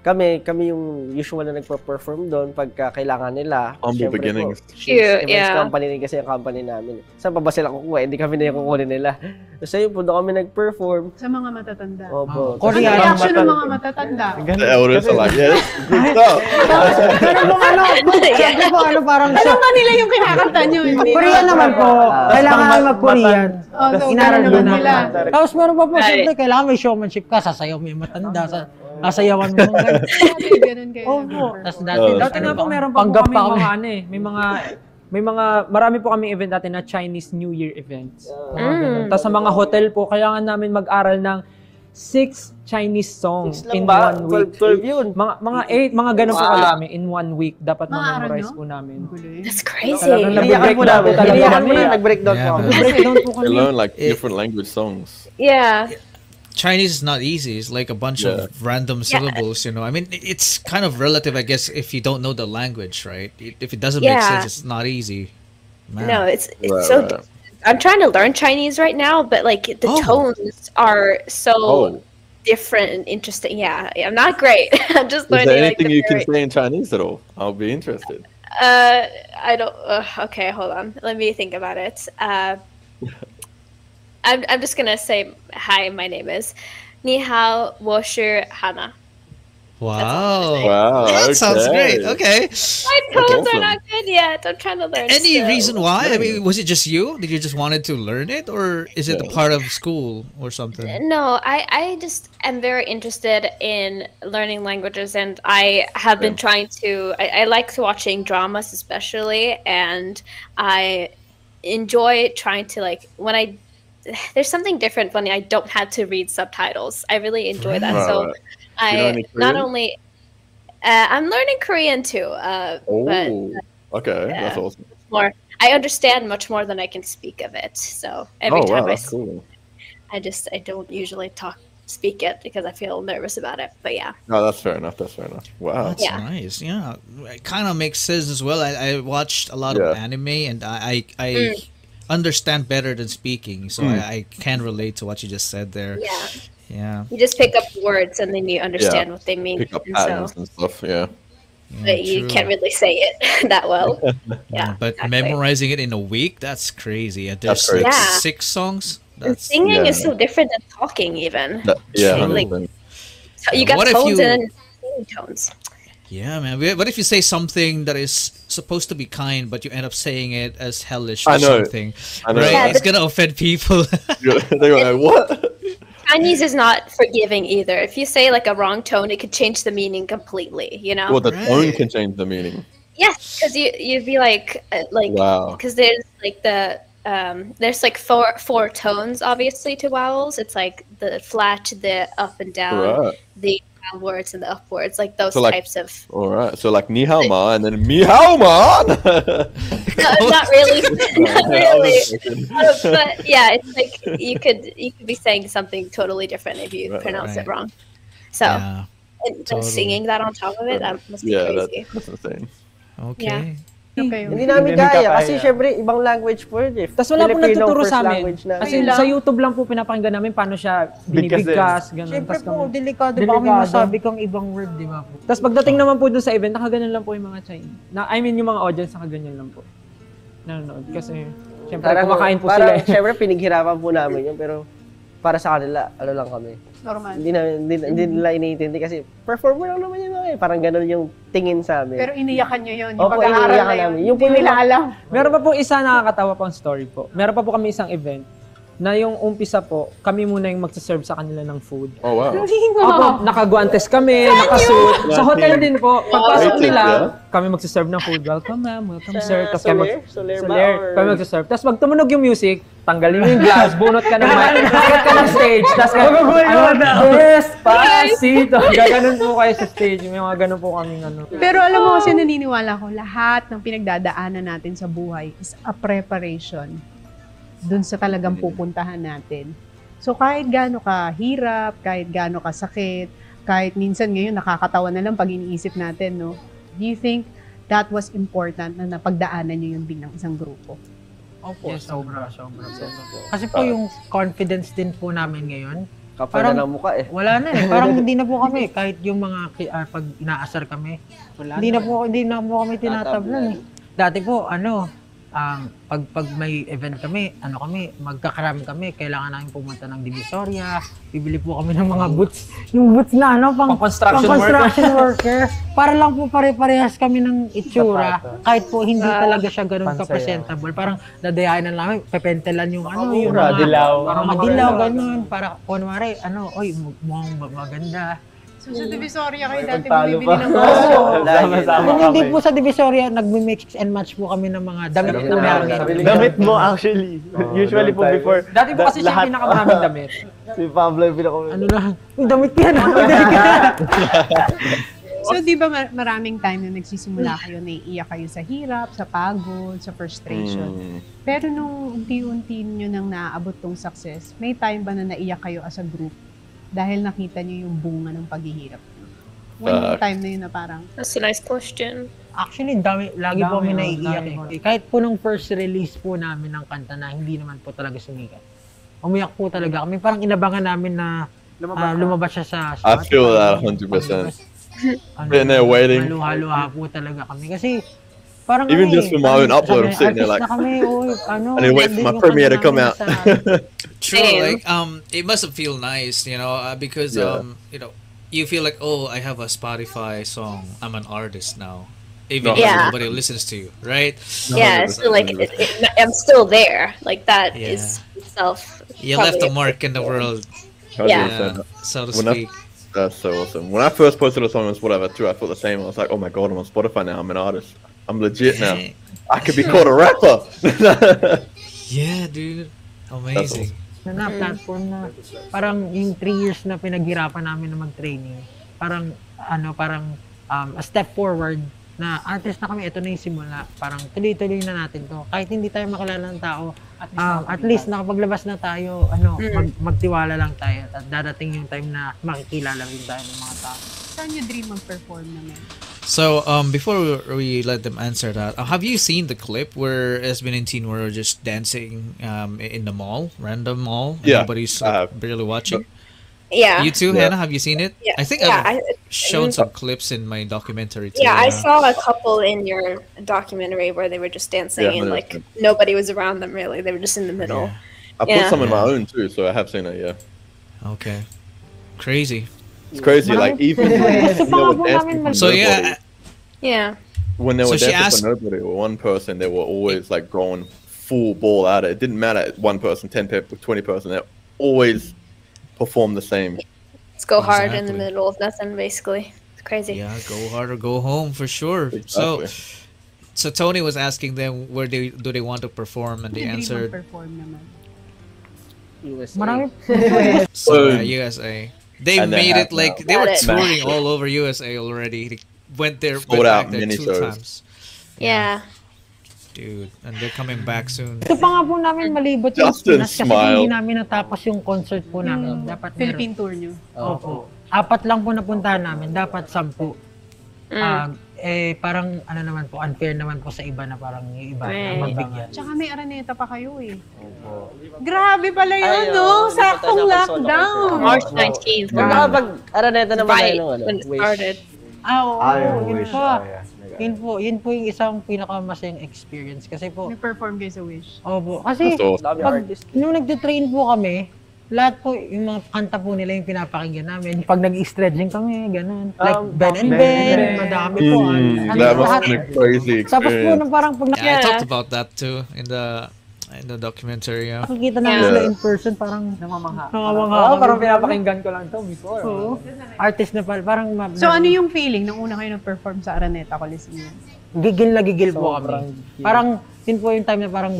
Speaker 5: kami, kami yung usual na nagpa-perform doon pagka kailangan nila.
Speaker 3: Humble
Speaker 5: Syempre
Speaker 3: beginnings.
Speaker 5: Po,
Speaker 1: Cute, yeah.
Speaker 5: company rin kasi yung company namin. Saan pa ba sila kukuha? Hindi kami na yung kukunin nila. So yun po, doon kami nag-perform.
Speaker 4: Sa mga matatanda.
Speaker 5: Opo.
Speaker 7: Oh,
Speaker 4: Ano
Speaker 7: Korean.
Speaker 4: reaction ng mga matatanda?
Speaker 6: Ganun.
Speaker 3: The elders are like, yeah, good stuff.
Speaker 7: Pero kung ano, syempre po, ano parang,
Speaker 4: Alam ba nila yung kinakanta nyo? Hindi
Speaker 7: Korean naman po, kailangan
Speaker 6: Pang-
Speaker 7: mag-Korean.
Speaker 4: Oh, so,
Speaker 7: Inaral
Speaker 4: nila.
Speaker 7: Tapos meron pa po,
Speaker 1: Right.
Speaker 7: syempre, kailangan may showmanship ka, sasayaw mo yung matanda, sa, sasayawan mo ganun.
Speaker 4: Kayo.
Speaker 7: Opo. Tapos dati,
Speaker 3: Oh.
Speaker 9: Dati nga po meron pa po kami
Speaker 7: pa kami.
Speaker 9: mga ano eh, may mga may mga marami po kami event dati na Chinese New Year events. Mga
Speaker 1: Mm.
Speaker 9: Tapos sa mga hotel po kailangan namin mag-aral ng six Chinese songs
Speaker 5: Six
Speaker 9: in
Speaker 5: ba?
Speaker 9: one week.
Speaker 5: 12, 12 yun.
Speaker 9: Mga mga eight, mga ganun po
Speaker 5: Wow.
Speaker 9: kadami in one week dapat ma-memorize
Speaker 4: nyo?
Speaker 9: po namin.
Speaker 1: That's crazy.
Speaker 9: Talagang
Speaker 5: Iniyakan po
Speaker 9: nag-breakdown
Speaker 5: namin.
Speaker 9: po
Speaker 5: Iniyakan mo
Speaker 9: kami.
Speaker 5: na, nag-breakdown
Speaker 2: Yeah,
Speaker 5: po.
Speaker 9: Nag-breakdown po
Speaker 3: They
Speaker 9: kami.
Speaker 3: learn like different language songs.
Speaker 10: Yeah.
Speaker 2: Chinese is not easy. It's like a bunch
Speaker 3: Yeah.
Speaker 2: of random syllables, you know. I mean, it's kind of relative, I guess, if you don't know the language, right? If it doesn't make sense, it's not easy. Man.
Speaker 1: No, it's it's
Speaker 3: Right,
Speaker 1: so.
Speaker 3: right.
Speaker 1: I'm trying to learn Chinese right now, but like the
Speaker 2: Oh.
Speaker 1: tones are so
Speaker 3: Oh,
Speaker 1: different and interesting. Yeah, I'm not great. I'm just
Speaker 3: is
Speaker 1: learning.
Speaker 3: there anything
Speaker 1: the
Speaker 3: you can
Speaker 1: very-
Speaker 3: say in Chinese at all? I'll be interested.
Speaker 1: Uh, I don't. Uh, okay, hold on. Let me think about it. Uh, I'm I'm just gonna say hi. My name is Ni hao, 我是 Hana.
Speaker 2: Wow.
Speaker 3: Wow,
Speaker 2: That sounds great.
Speaker 3: okay.
Speaker 2: Okay.
Speaker 1: My tones
Speaker 3: awesome.
Speaker 1: are not good yet. I'm trying to learn.
Speaker 2: Any
Speaker 1: still.
Speaker 2: reason why? I mean, was it just you? Did you just wanted to learn it, or is it a part of school or something?
Speaker 1: No, I, I just am very interested in learning languages, and I have been trying to. I, I like watching dramas, especially, and I enjoy trying to like when I. There's something different when I don't have to read subtitles. I really enjoy that.
Speaker 3: Right,
Speaker 1: so.
Speaker 3: You
Speaker 1: I not only. Uh, I'm learning Korean too, uh, but
Speaker 3: Oh, okay, that's awesome.
Speaker 1: more I understand much more than I can speak of it. So every
Speaker 3: oh
Speaker 1: time
Speaker 3: wow,
Speaker 1: I
Speaker 3: that's cool.
Speaker 1: I just I don't usually talk speak it because I feel nervous about it. But yeah.
Speaker 3: No, that's fair enough. That's fair enough. Wow.
Speaker 2: That's
Speaker 1: Yeah.
Speaker 2: nice. Yeah, it kind of makes sense as well. I, I watched a lot of anime, and I I, I
Speaker 1: Mm.
Speaker 2: Understand better than speaking, so
Speaker 3: Mm.
Speaker 2: I, I can relate to what you just said there.
Speaker 1: Yeah.
Speaker 2: Yeah.
Speaker 1: You just pick up words and then you understand what they mean.
Speaker 3: Pick up
Speaker 1: and
Speaker 3: patterns
Speaker 1: so
Speaker 3: and stuff. Yeah.
Speaker 2: yeah,
Speaker 1: but you
Speaker 2: true.
Speaker 1: can't really say it that well.
Speaker 2: Yeah,
Speaker 1: Yeah.
Speaker 2: but
Speaker 1: exactly.
Speaker 2: memorizing it in a week, that's crazy. And
Speaker 3: That's
Speaker 2: like
Speaker 1: crazy. Yeah.
Speaker 2: six songs. That's
Speaker 1: singing is so different than talking even.
Speaker 3: That- yeah.
Speaker 1: Like, you
Speaker 2: Yeah,
Speaker 1: got
Speaker 2: what if
Speaker 1: tones
Speaker 2: you-
Speaker 1: and singing tones.
Speaker 2: Yeah, man. What if you say something that is supposed to be kind, but you end up saying it as hellish
Speaker 3: I
Speaker 2: or
Speaker 3: know.
Speaker 2: something?
Speaker 3: I know.
Speaker 2: Right?
Speaker 1: Yeah,
Speaker 2: it's gonna offend people.
Speaker 3: They're like, what?
Speaker 1: Chinese is not forgiving either. If you say like a wrong tone, it could change the meaning completely. You know?
Speaker 3: Well, the tone can change the meaning.
Speaker 1: Yes, because you you'd be like uh, like
Speaker 3: Wow.
Speaker 1: because there's like the um there's like four four tones obviously to vowels. It's like the flat, the up and down,
Speaker 3: Right.
Speaker 1: the downwards and the upwards, like those
Speaker 3: So, like-
Speaker 1: types of.
Speaker 3: All right. So like ni hao ma and then mi hao ma.
Speaker 1: No, not really, not really. Uh, but yeah, it's like you could you could be saying something totally different if you
Speaker 3: Right,
Speaker 1: pronounce
Speaker 2: right.
Speaker 1: it wrong. So
Speaker 2: yeah.
Speaker 1: and
Speaker 2: totally.
Speaker 1: singing that on top of it, that must be
Speaker 3: yeah, that,
Speaker 1: crazy.
Speaker 3: that's insane.
Speaker 2: Okay.
Speaker 4: Okay.
Speaker 5: Hindi namin
Speaker 6: Hindi
Speaker 5: kaya
Speaker 6: ka
Speaker 5: kasi
Speaker 6: kaya.
Speaker 5: syempre ibang language po yun eh.
Speaker 9: Tapos wala po
Speaker 5: Filipino
Speaker 9: nagtuturo
Speaker 5: first
Speaker 9: sa amin.
Speaker 5: language namin.
Speaker 9: As in,
Speaker 4: Ayun
Speaker 9: sa. YouTube lang po pinapakinggan namin paano siya binibigkas, ganun.
Speaker 7: Siyempre
Speaker 9: Tas
Speaker 7: po,
Speaker 9: kami-
Speaker 7: delikado, baka may
Speaker 9: Delikado.
Speaker 7: masabi kang ibang word, di ba po?
Speaker 9: Tapos pagdating naman po dun sa event, nakaganon lang po yung mga Chinese. Na, I mean, yung mga audience, nakaganyan lang po. Nanonood. Kasi, syempre,
Speaker 5: Parang,
Speaker 9: kumakain po sila. eh.
Speaker 5: syempre pinaghirapan po namin yun pero para sa kanila, ano lang kami.
Speaker 4: Normal.
Speaker 5: Hindi na hindi, hindi nila iniintindi kasi performer lang naman mga eh. Parang ganun yung tingin sa amin.
Speaker 4: Pero iniyakan nyo yun. Yung
Speaker 5: Opo, iniiyakan
Speaker 4: na yun.
Speaker 5: namin. Yung
Speaker 4: Hindi nila alam.
Speaker 9: Meron pa po isa nakakatawa pang story po. Meron pa po kami isang event na yung umpisa po, kami muna yung magsaserve sa kanila ng food.
Speaker 3: Oh wow.
Speaker 9: Opo, nakaguantes kami, nakasuit. Sa hotel din po. Pagpasok nila, kami magsaserve ng food. Welcome ma'am, welcome sir. Tapos kami
Speaker 5: Soler?
Speaker 9: mag-
Speaker 5: Soler?
Speaker 9: Soler,
Speaker 5: Or-
Speaker 9: kami magsaserve. Tapos pag tumunog yung music, tanggalin mo yung glass, bunot ka ng mic, akit ka ng stage, tapos ka, ano, despacito. Gaganon po kayo sa stage. May mga ganon po kaming ano.
Speaker 4: Pero alam mo kasi naniniwala ko, lahat ng pinagdadaanan natin sa buhay is a preparation dun sa talagang pupuntahan natin. So kahit gaano ka hirap, kahit gaano ka sakit, kahit minsan ngayon nakakatawa na lang pag iniisip natin, no? Do you think that was important na napagdaanan nyo yung bilang isang grupo?
Speaker 7: Opo,
Speaker 9: Yes,
Speaker 7: sobra, sobra, sobra po. Kasi po yung confidence din po namin ngayon,
Speaker 5: Kapal
Speaker 7: Parang-
Speaker 5: na ng mukha eh.
Speaker 7: wala na eh. Parang hindi na po kami, kahit yung mga ki- ah, pag inaasar kami, hindi na po, hindi na po kami tinatablan eh. Dati po, ano, ang pag pag may event kami, ano kami, magkakarami kami, kailangan namin pumunta ng Divisoria, bibili po kami ng mga boots, yung boots na ano, pang,
Speaker 9: Pang construction
Speaker 7: pang construction worker. Para lang po pare-parehas kami ng itsura, kahit po hindi talaga siya ganun
Speaker 6: Pansayaw.
Speaker 7: ka-presentable. Parang dadayain na namin, pepentelan yung ano, yung mga,
Speaker 6: dilaw.
Speaker 7: Para madilaw, ganun. Para, kunwari, ano, oy, mukhang maganda.
Speaker 4: So sa Divisoria kayo dati bumibili
Speaker 8: pa.
Speaker 4: ng baso.
Speaker 8: Sama-sama
Speaker 7: Kung hindi
Speaker 8: kami.
Speaker 7: po sa Divisoria, nagme-mix and match po kami ng mga damit na
Speaker 8: na
Speaker 7: meron.
Speaker 6: Damit mo actually.
Speaker 8: Oo,
Speaker 6: Usually po
Speaker 8: doon tayo.
Speaker 6: before.
Speaker 9: Dati po
Speaker 6: da-
Speaker 9: kasi siya
Speaker 6: lahat-
Speaker 9: yung pinakamaraming damit.
Speaker 8: Si Pablo yung pinaka...
Speaker 7: Ano lang, yung damit yan.
Speaker 4: So di ba mar- maraming time na nagsisimula kayo, naiiyak kayo sa hirap, sa pagod, sa frustration.
Speaker 3: Mm.
Speaker 4: Pero nung unti-unti nyo nang naaabot tong success, may time ba na naiyak kayo as a group dahil nakita nyo yung bunga ng paghihirap? When yung
Speaker 3: Fuck.
Speaker 4: time na yun na parang,
Speaker 10: That's a nice question.
Speaker 7: Actually, dami, lagi po
Speaker 9: Dami,
Speaker 7: kami
Speaker 9: oh,
Speaker 7: naiiyak eh. Kahit po nung first release po namin ng kanta na hindi naman po talaga sumikat. Umiyak po talaga kami. Parang inabangan namin na ah, lumabas siya sa
Speaker 3: I feel that 100%. Sitting there waiting.
Speaker 7: Maluha-luha po talaga kami. Kasi parang
Speaker 3: Even
Speaker 7: ano
Speaker 3: just
Speaker 7: eh,
Speaker 3: for my own upload, I'm sitting there like,
Speaker 7: na kami, oy, ano,
Speaker 3: I need to wait for my premiere to come out.
Speaker 7: sa-
Speaker 2: True,
Speaker 10: Same.
Speaker 2: like um, it must have feel nice, you know, uh, because
Speaker 3: Yeah.
Speaker 2: um, you know, you feel like, oh, I have a Spotify song. I'm an artist now, even
Speaker 3: No.
Speaker 2: if
Speaker 10: Yeah.
Speaker 2: nobody listens to you, right?
Speaker 10: Yeah, so like it, it, I'm still there. Like that
Speaker 2: Yeah.
Speaker 10: is itself.
Speaker 2: You left a mark in the world,
Speaker 10: Yeah.
Speaker 2: yeah, so to
Speaker 3: When I-
Speaker 2: speak.
Speaker 3: That's so awesome. When I first posted a song on whatever too, I thought the same. I was like, oh my god, I'm on Spotify now. I'm an artist. I'm legit now. I could be called a rapper.
Speaker 2: Yeah, dude, amazing.
Speaker 7: Na na platform na parang yung three years na pinaghirapan namin na mag-training, parang ano, parang um, a step forward na artist na kami, ito na yung simula. Parang tuloy-tuloy na natin to. Kahit hindi tayo makilala ng tao, um, at least nakapaglabas na tayo, ano, mag, magtiwala lang tayo. At dadating yung time na makikilala rin tayo ng mga tao.
Speaker 4: saan nyo dream mag-perform naman?
Speaker 2: So, um, before we, we let them answer that, uh, have you seen the clip where Esben and Teen were just dancing um, in the mall, random mall?
Speaker 3: Yeah,
Speaker 2: Nobody's
Speaker 3: I
Speaker 2: like, barely watching.
Speaker 10: Yeah.
Speaker 2: You too,
Speaker 3: Yeah.
Speaker 2: Hanna? Have you seen it?
Speaker 10: Yeah,
Speaker 2: I think
Speaker 10: yeah,
Speaker 2: I've
Speaker 10: I-
Speaker 2: shown
Speaker 10: I-
Speaker 2: some clips in my documentary too.
Speaker 10: Yeah, I saw a couple in your documentary where they were just dancing
Speaker 3: Yeah,
Speaker 10: and like
Speaker 3: 100%.
Speaker 10: nobody was around them really. They were just in the middle.
Speaker 3: I put
Speaker 10: Yeah.
Speaker 3: some in my own too, so I have seen it. Yeah,
Speaker 2: Okay. Crazy.
Speaker 3: It's crazy. Like even
Speaker 7: Gusto
Speaker 3: when
Speaker 7: pa nga
Speaker 3: they were
Speaker 7: po
Speaker 3: dancing
Speaker 7: namin
Speaker 3: for
Speaker 2: So yeah,
Speaker 10: Yeah.
Speaker 3: when they
Speaker 2: So
Speaker 3: were
Speaker 2: she
Speaker 3: dancing
Speaker 2: asked-
Speaker 3: for nobody or one person, they were always like going full ball at it. It didn't matter one person, ten people, twenty person. They always perform the same.
Speaker 10: Let's go hard in the middle of nothing basically. It's crazy.
Speaker 2: yeah, go hard or go home for sure. So,
Speaker 3: Exactly.
Speaker 2: so Toni was asking them where they do they want to perform, and they
Speaker 4: Saan
Speaker 2: answered.
Speaker 5: USA.
Speaker 2: So, uh, USA. They
Speaker 3: and
Speaker 2: made it like
Speaker 3: now.
Speaker 2: they were
Speaker 10: it.
Speaker 2: touring all over USA already. They went there,
Speaker 3: Sold
Speaker 2: went
Speaker 3: out
Speaker 2: back there
Speaker 3: mini
Speaker 2: two
Speaker 3: shows.
Speaker 2: times.
Speaker 10: Yeah.
Speaker 2: dude, and they're coming back soon.
Speaker 7: Ito pa nga po namin malibot yung
Speaker 3: Justin
Speaker 7: Pinas kasi
Speaker 3: smiled.
Speaker 7: hindi namin natapos yung concert po namin. Dapat meron.
Speaker 4: Philippine tour nyo?
Speaker 7: Opo. Apat lang po napuntahan namin. Dapat sampu.
Speaker 10: Mm.
Speaker 7: Ah, eh, parang ano naman po, unfair naman po sa iba na parang yung iba na magbigyan.
Speaker 4: Tsaka may araneta pa kayo eh. Grabe pala yun,
Speaker 5: Ay,
Speaker 4: no?
Speaker 5: oo.
Speaker 4: Saktong
Speaker 5: Nakita siya
Speaker 4: lockdown.
Speaker 10: March
Speaker 5: Oo.
Speaker 10: 19th.
Speaker 5: Kung nakapag araneta naman tayo nung ano,
Speaker 10: when it
Speaker 5: wish.
Speaker 10: started.
Speaker 7: Ah, oo,
Speaker 8: Ah, yung
Speaker 7: yun
Speaker 8: wish.
Speaker 7: po.
Speaker 8: Oh, yeah.
Speaker 7: Yun po, yun po yung isang pinakamasayang experience. Kasi po,
Speaker 4: Nag-perform kayo sa Wish.
Speaker 7: opo, kasi
Speaker 3: awesome.
Speaker 5: Dami
Speaker 7: pag,
Speaker 5: artist.
Speaker 7: nung nagtitrain po kami, lahat po, yung mga kanta po nila yung pinapakinggan namin. Pag nag-stretching kami, ganun. Like
Speaker 9: Um,
Speaker 7: Ben and
Speaker 6: Ben
Speaker 7: Ben, madami po.
Speaker 3: Mm,
Speaker 7: Ano, lahat. Tapos po nung parang pag
Speaker 2: Yeah, I talked about that too in the in the documentary. Yeah.
Speaker 7: nakikita namin
Speaker 10: Yeah.
Speaker 7: sila in person, parang
Speaker 9: Namamangha.
Speaker 7: Namamangha kami.
Speaker 9: parang pinapakinggan ko lang to before.
Speaker 7: Oo. artist na pala. Parang ma-
Speaker 4: So ano yung feeling nung una kayo nag-perform sa Araneta Coliseum?
Speaker 7: Gigil na gigil po kami. Parang, yun po yung time na parang,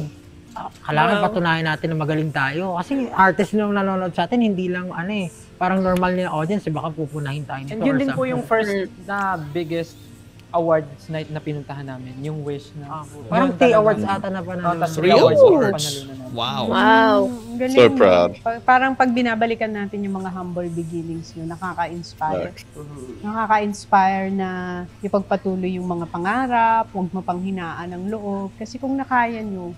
Speaker 7: kailangan patunayan natin na magaling tayo. Kasi artist na nanonood sa atin, hindi lang ano eh, parang normal nila audience, eh, baka pupunahin tayo nito
Speaker 9: And yun
Speaker 7: or
Speaker 9: din po yung first na biggest awards night na pinuntahan namin, yung Wish na.
Speaker 7: Parang
Speaker 9: Yun
Speaker 7: T
Speaker 9: talaga.
Speaker 7: Awards ata na pa
Speaker 9: Oh,
Speaker 7: na.
Speaker 9: tas
Speaker 2: Three
Speaker 9: awards.
Speaker 2: awards. Wow.
Speaker 10: Wow.
Speaker 4: Ang galing,
Speaker 3: So proud.
Speaker 4: Pa- parang pag binabalikan natin yung mga humble beginnings nyo, nakaka-inspire. Nakaka-inspire na ipagpatuloy yung mga pangarap, huwag mapanghinaan ng loob. Kasi kung nakaya nyo,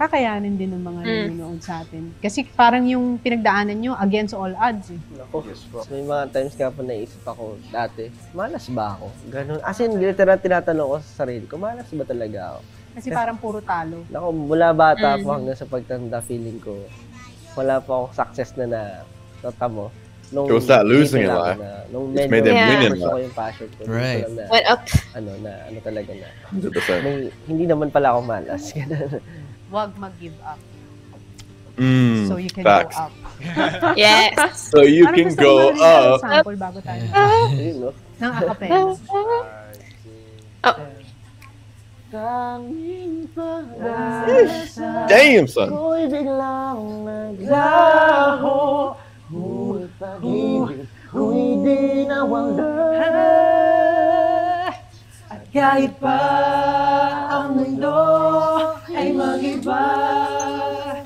Speaker 4: kakayanin din ng mga
Speaker 10: Mm.
Speaker 4: nanonood sa atin. Kasi parang yung pinagdaanan nyo against all odds. Eh.
Speaker 5: Ako, may mga times nga po naisip ako dati, malas ba ako? Ganun. As in, literal tinatanong ko sa sarili ko, malas ba talaga ako?
Speaker 4: Kasi parang puro talo.
Speaker 5: Nako, mula bata
Speaker 10: Mm.
Speaker 5: po hanggang sa pagtanda, feeling ko, wala pa akong success na na natamo. Nung
Speaker 3: It was that losing in life.
Speaker 5: Na, nung
Speaker 3: It's
Speaker 5: medyo
Speaker 3: made them
Speaker 10: win in
Speaker 3: life.
Speaker 5: yung passion ko.
Speaker 2: Right.
Speaker 5: Na,
Speaker 10: Went up.
Speaker 5: ano, na, ano talaga na.
Speaker 3: 100%.
Speaker 5: May, hindi naman pala ako malas. Ganun.
Speaker 4: Huwag mag-give up.
Speaker 3: Mm,
Speaker 4: So you can
Speaker 3: facts.
Speaker 4: go up.
Speaker 10: Yes.
Speaker 3: So you
Speaker 4: Parang
Speaker 3: can go up.
Speaker 4: sample bago tayo.
Speaker 5: Ayun.
Speaker 4: Ng acapella.
Speaker 10: Oh.
Speaker 3: Damn, son.
Speaker 8: Ako'y biglang naglaho Ngunit pag-ibig ko'y di nawala At kahit pa ang mundo ay mag-iba.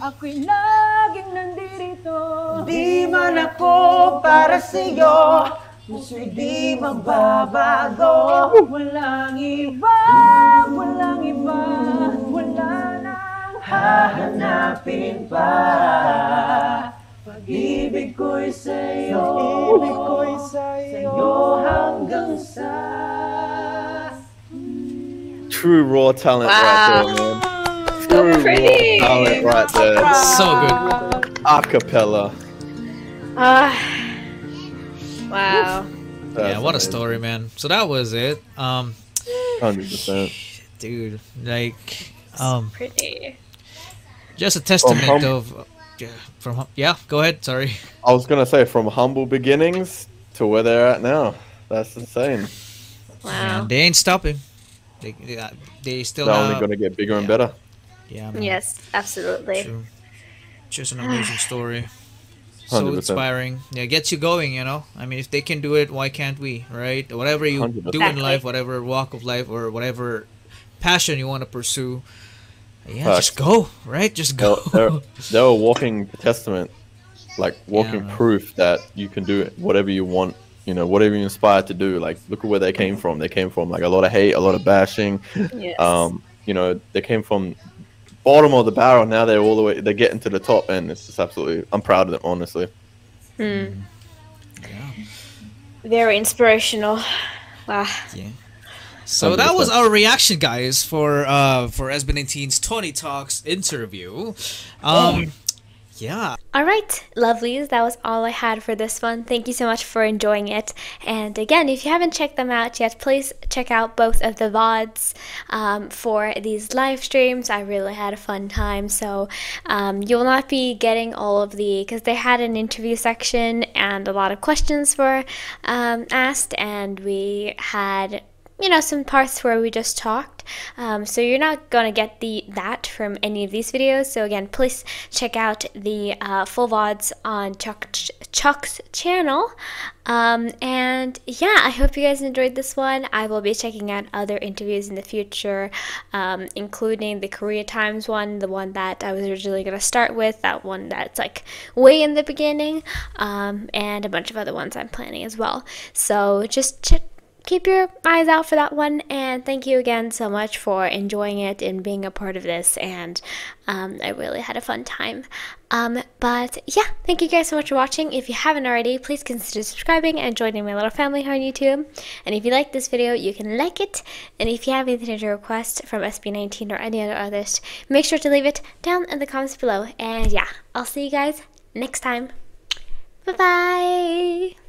Speaker 4: Ako'y laging nandito.
Speaker 8: Di man ako para sa'yo. Puso'y di magbabago.
Speaker 4: Walang iba, walang iba, wala nang
Speaker 8: Hahanapin pa. Pag-ibig ko'y sa'yo. Pag-ibig ko'y sa'yo. Hanggang sa
Speaker 3: True raw talent right there, man. True
Speaker 10: pretty.
Speaker 3: raw talent right there.
Speaker 2: So good.
Speaker 3: Acapella.
Speaker 10: Ah. wow.
Speaker 2: Yeah, what a story, man. So that was it. Um,
Speaker 3: Hundred percent.
Speaker 2: dude, like, um,
Speaker 10: Pretty.
Speaker 2: just a testament
Speaker 3: hum-
Speaker 2: of, uh, yeah, from hum- yeah. Go ahead. Sorry.
Speaker 3: I was gonna say from humble beginnings to where they're at now. That's insane.
Speaker 10: Wow.
Speaker 2: They ain't stopping. They they, uh, they still
Speaker 3: They're only
Speaker 2: have-
Speaker 3: gonna get bigger and better.
Speaker 2: Yeah, man.
Speaker 10: Yes, absolutely.
Speaker 2: True. Just an amazing story. So
Speaker 3: 100%.
Speaker 2: inspiring. Yeah, gets you going, you know? I mean, if they can do it, why can't we, right? Whatever you
Speaker 3: 100%.
Speaker 2: do in life, whatever walk of life, or whatever passion you want to pursue, yeah,
Speaker 3: Facts.
Speaker 2: just go, right? Just
Speaker 3: They're,
Speaker 2: go.
Speaker 3: they're, they're a walking testament, like walking
Speaker 2: man.
Speaker 3: proof that you can do it. whatever you want. You know, whatever you're inspired to do. Like, look at where they came from. They came from like a lot of hate, a lot of bashing.
Speaker 10: Yes.
Speaker 3: Um, you know, they came from bottom of the barrel. Now they're all the way. They're getting to the top, and it's just absolutely. I'm proud of them, honestly.
Speaker 10: Hmm. Very inspirational. Wow.
Speaker 2: Yeah. So that was our reaction, guys, for uh for SB19's Toni Talks interview. Um, yeah.
Speaker 1: All right, lovelies, that was all I had for this one. Thank you so much for enjoying it. And again, if you haven't checked them out yet, please check out both of the VODs um, for these live streams. I really had a fun time. So um, you will not be getting all of the, because they had an interview section and a lot of questions were um, asked, and we had you know some parts where we just talked. Um, so you're not gonna get the that from any of these videos. So again please check out the uh, full vods on Chuck, chuck's channel. Um, and yeah i hope you guys enjoyed this one. I will be checking out other interviews in the future um, including the korea times one the one that i was originally gonna start with that one that's like way in the beginning um, and a bunch of other ones i'm planning as well. So just check keep your eyes out for that one and thank you again so much for enjoying it and being a part of this and um, i really had a fun time. Um, but yeah thank you guys so much for watching. If you haven't already please consider subscribing and joining my little family here on youtube. And if you like this video you can like it. And if you have anything to request from sb19 or any other artist make sure to leave it down in the comments below. And yeah i'll see you guys next time. Bye bye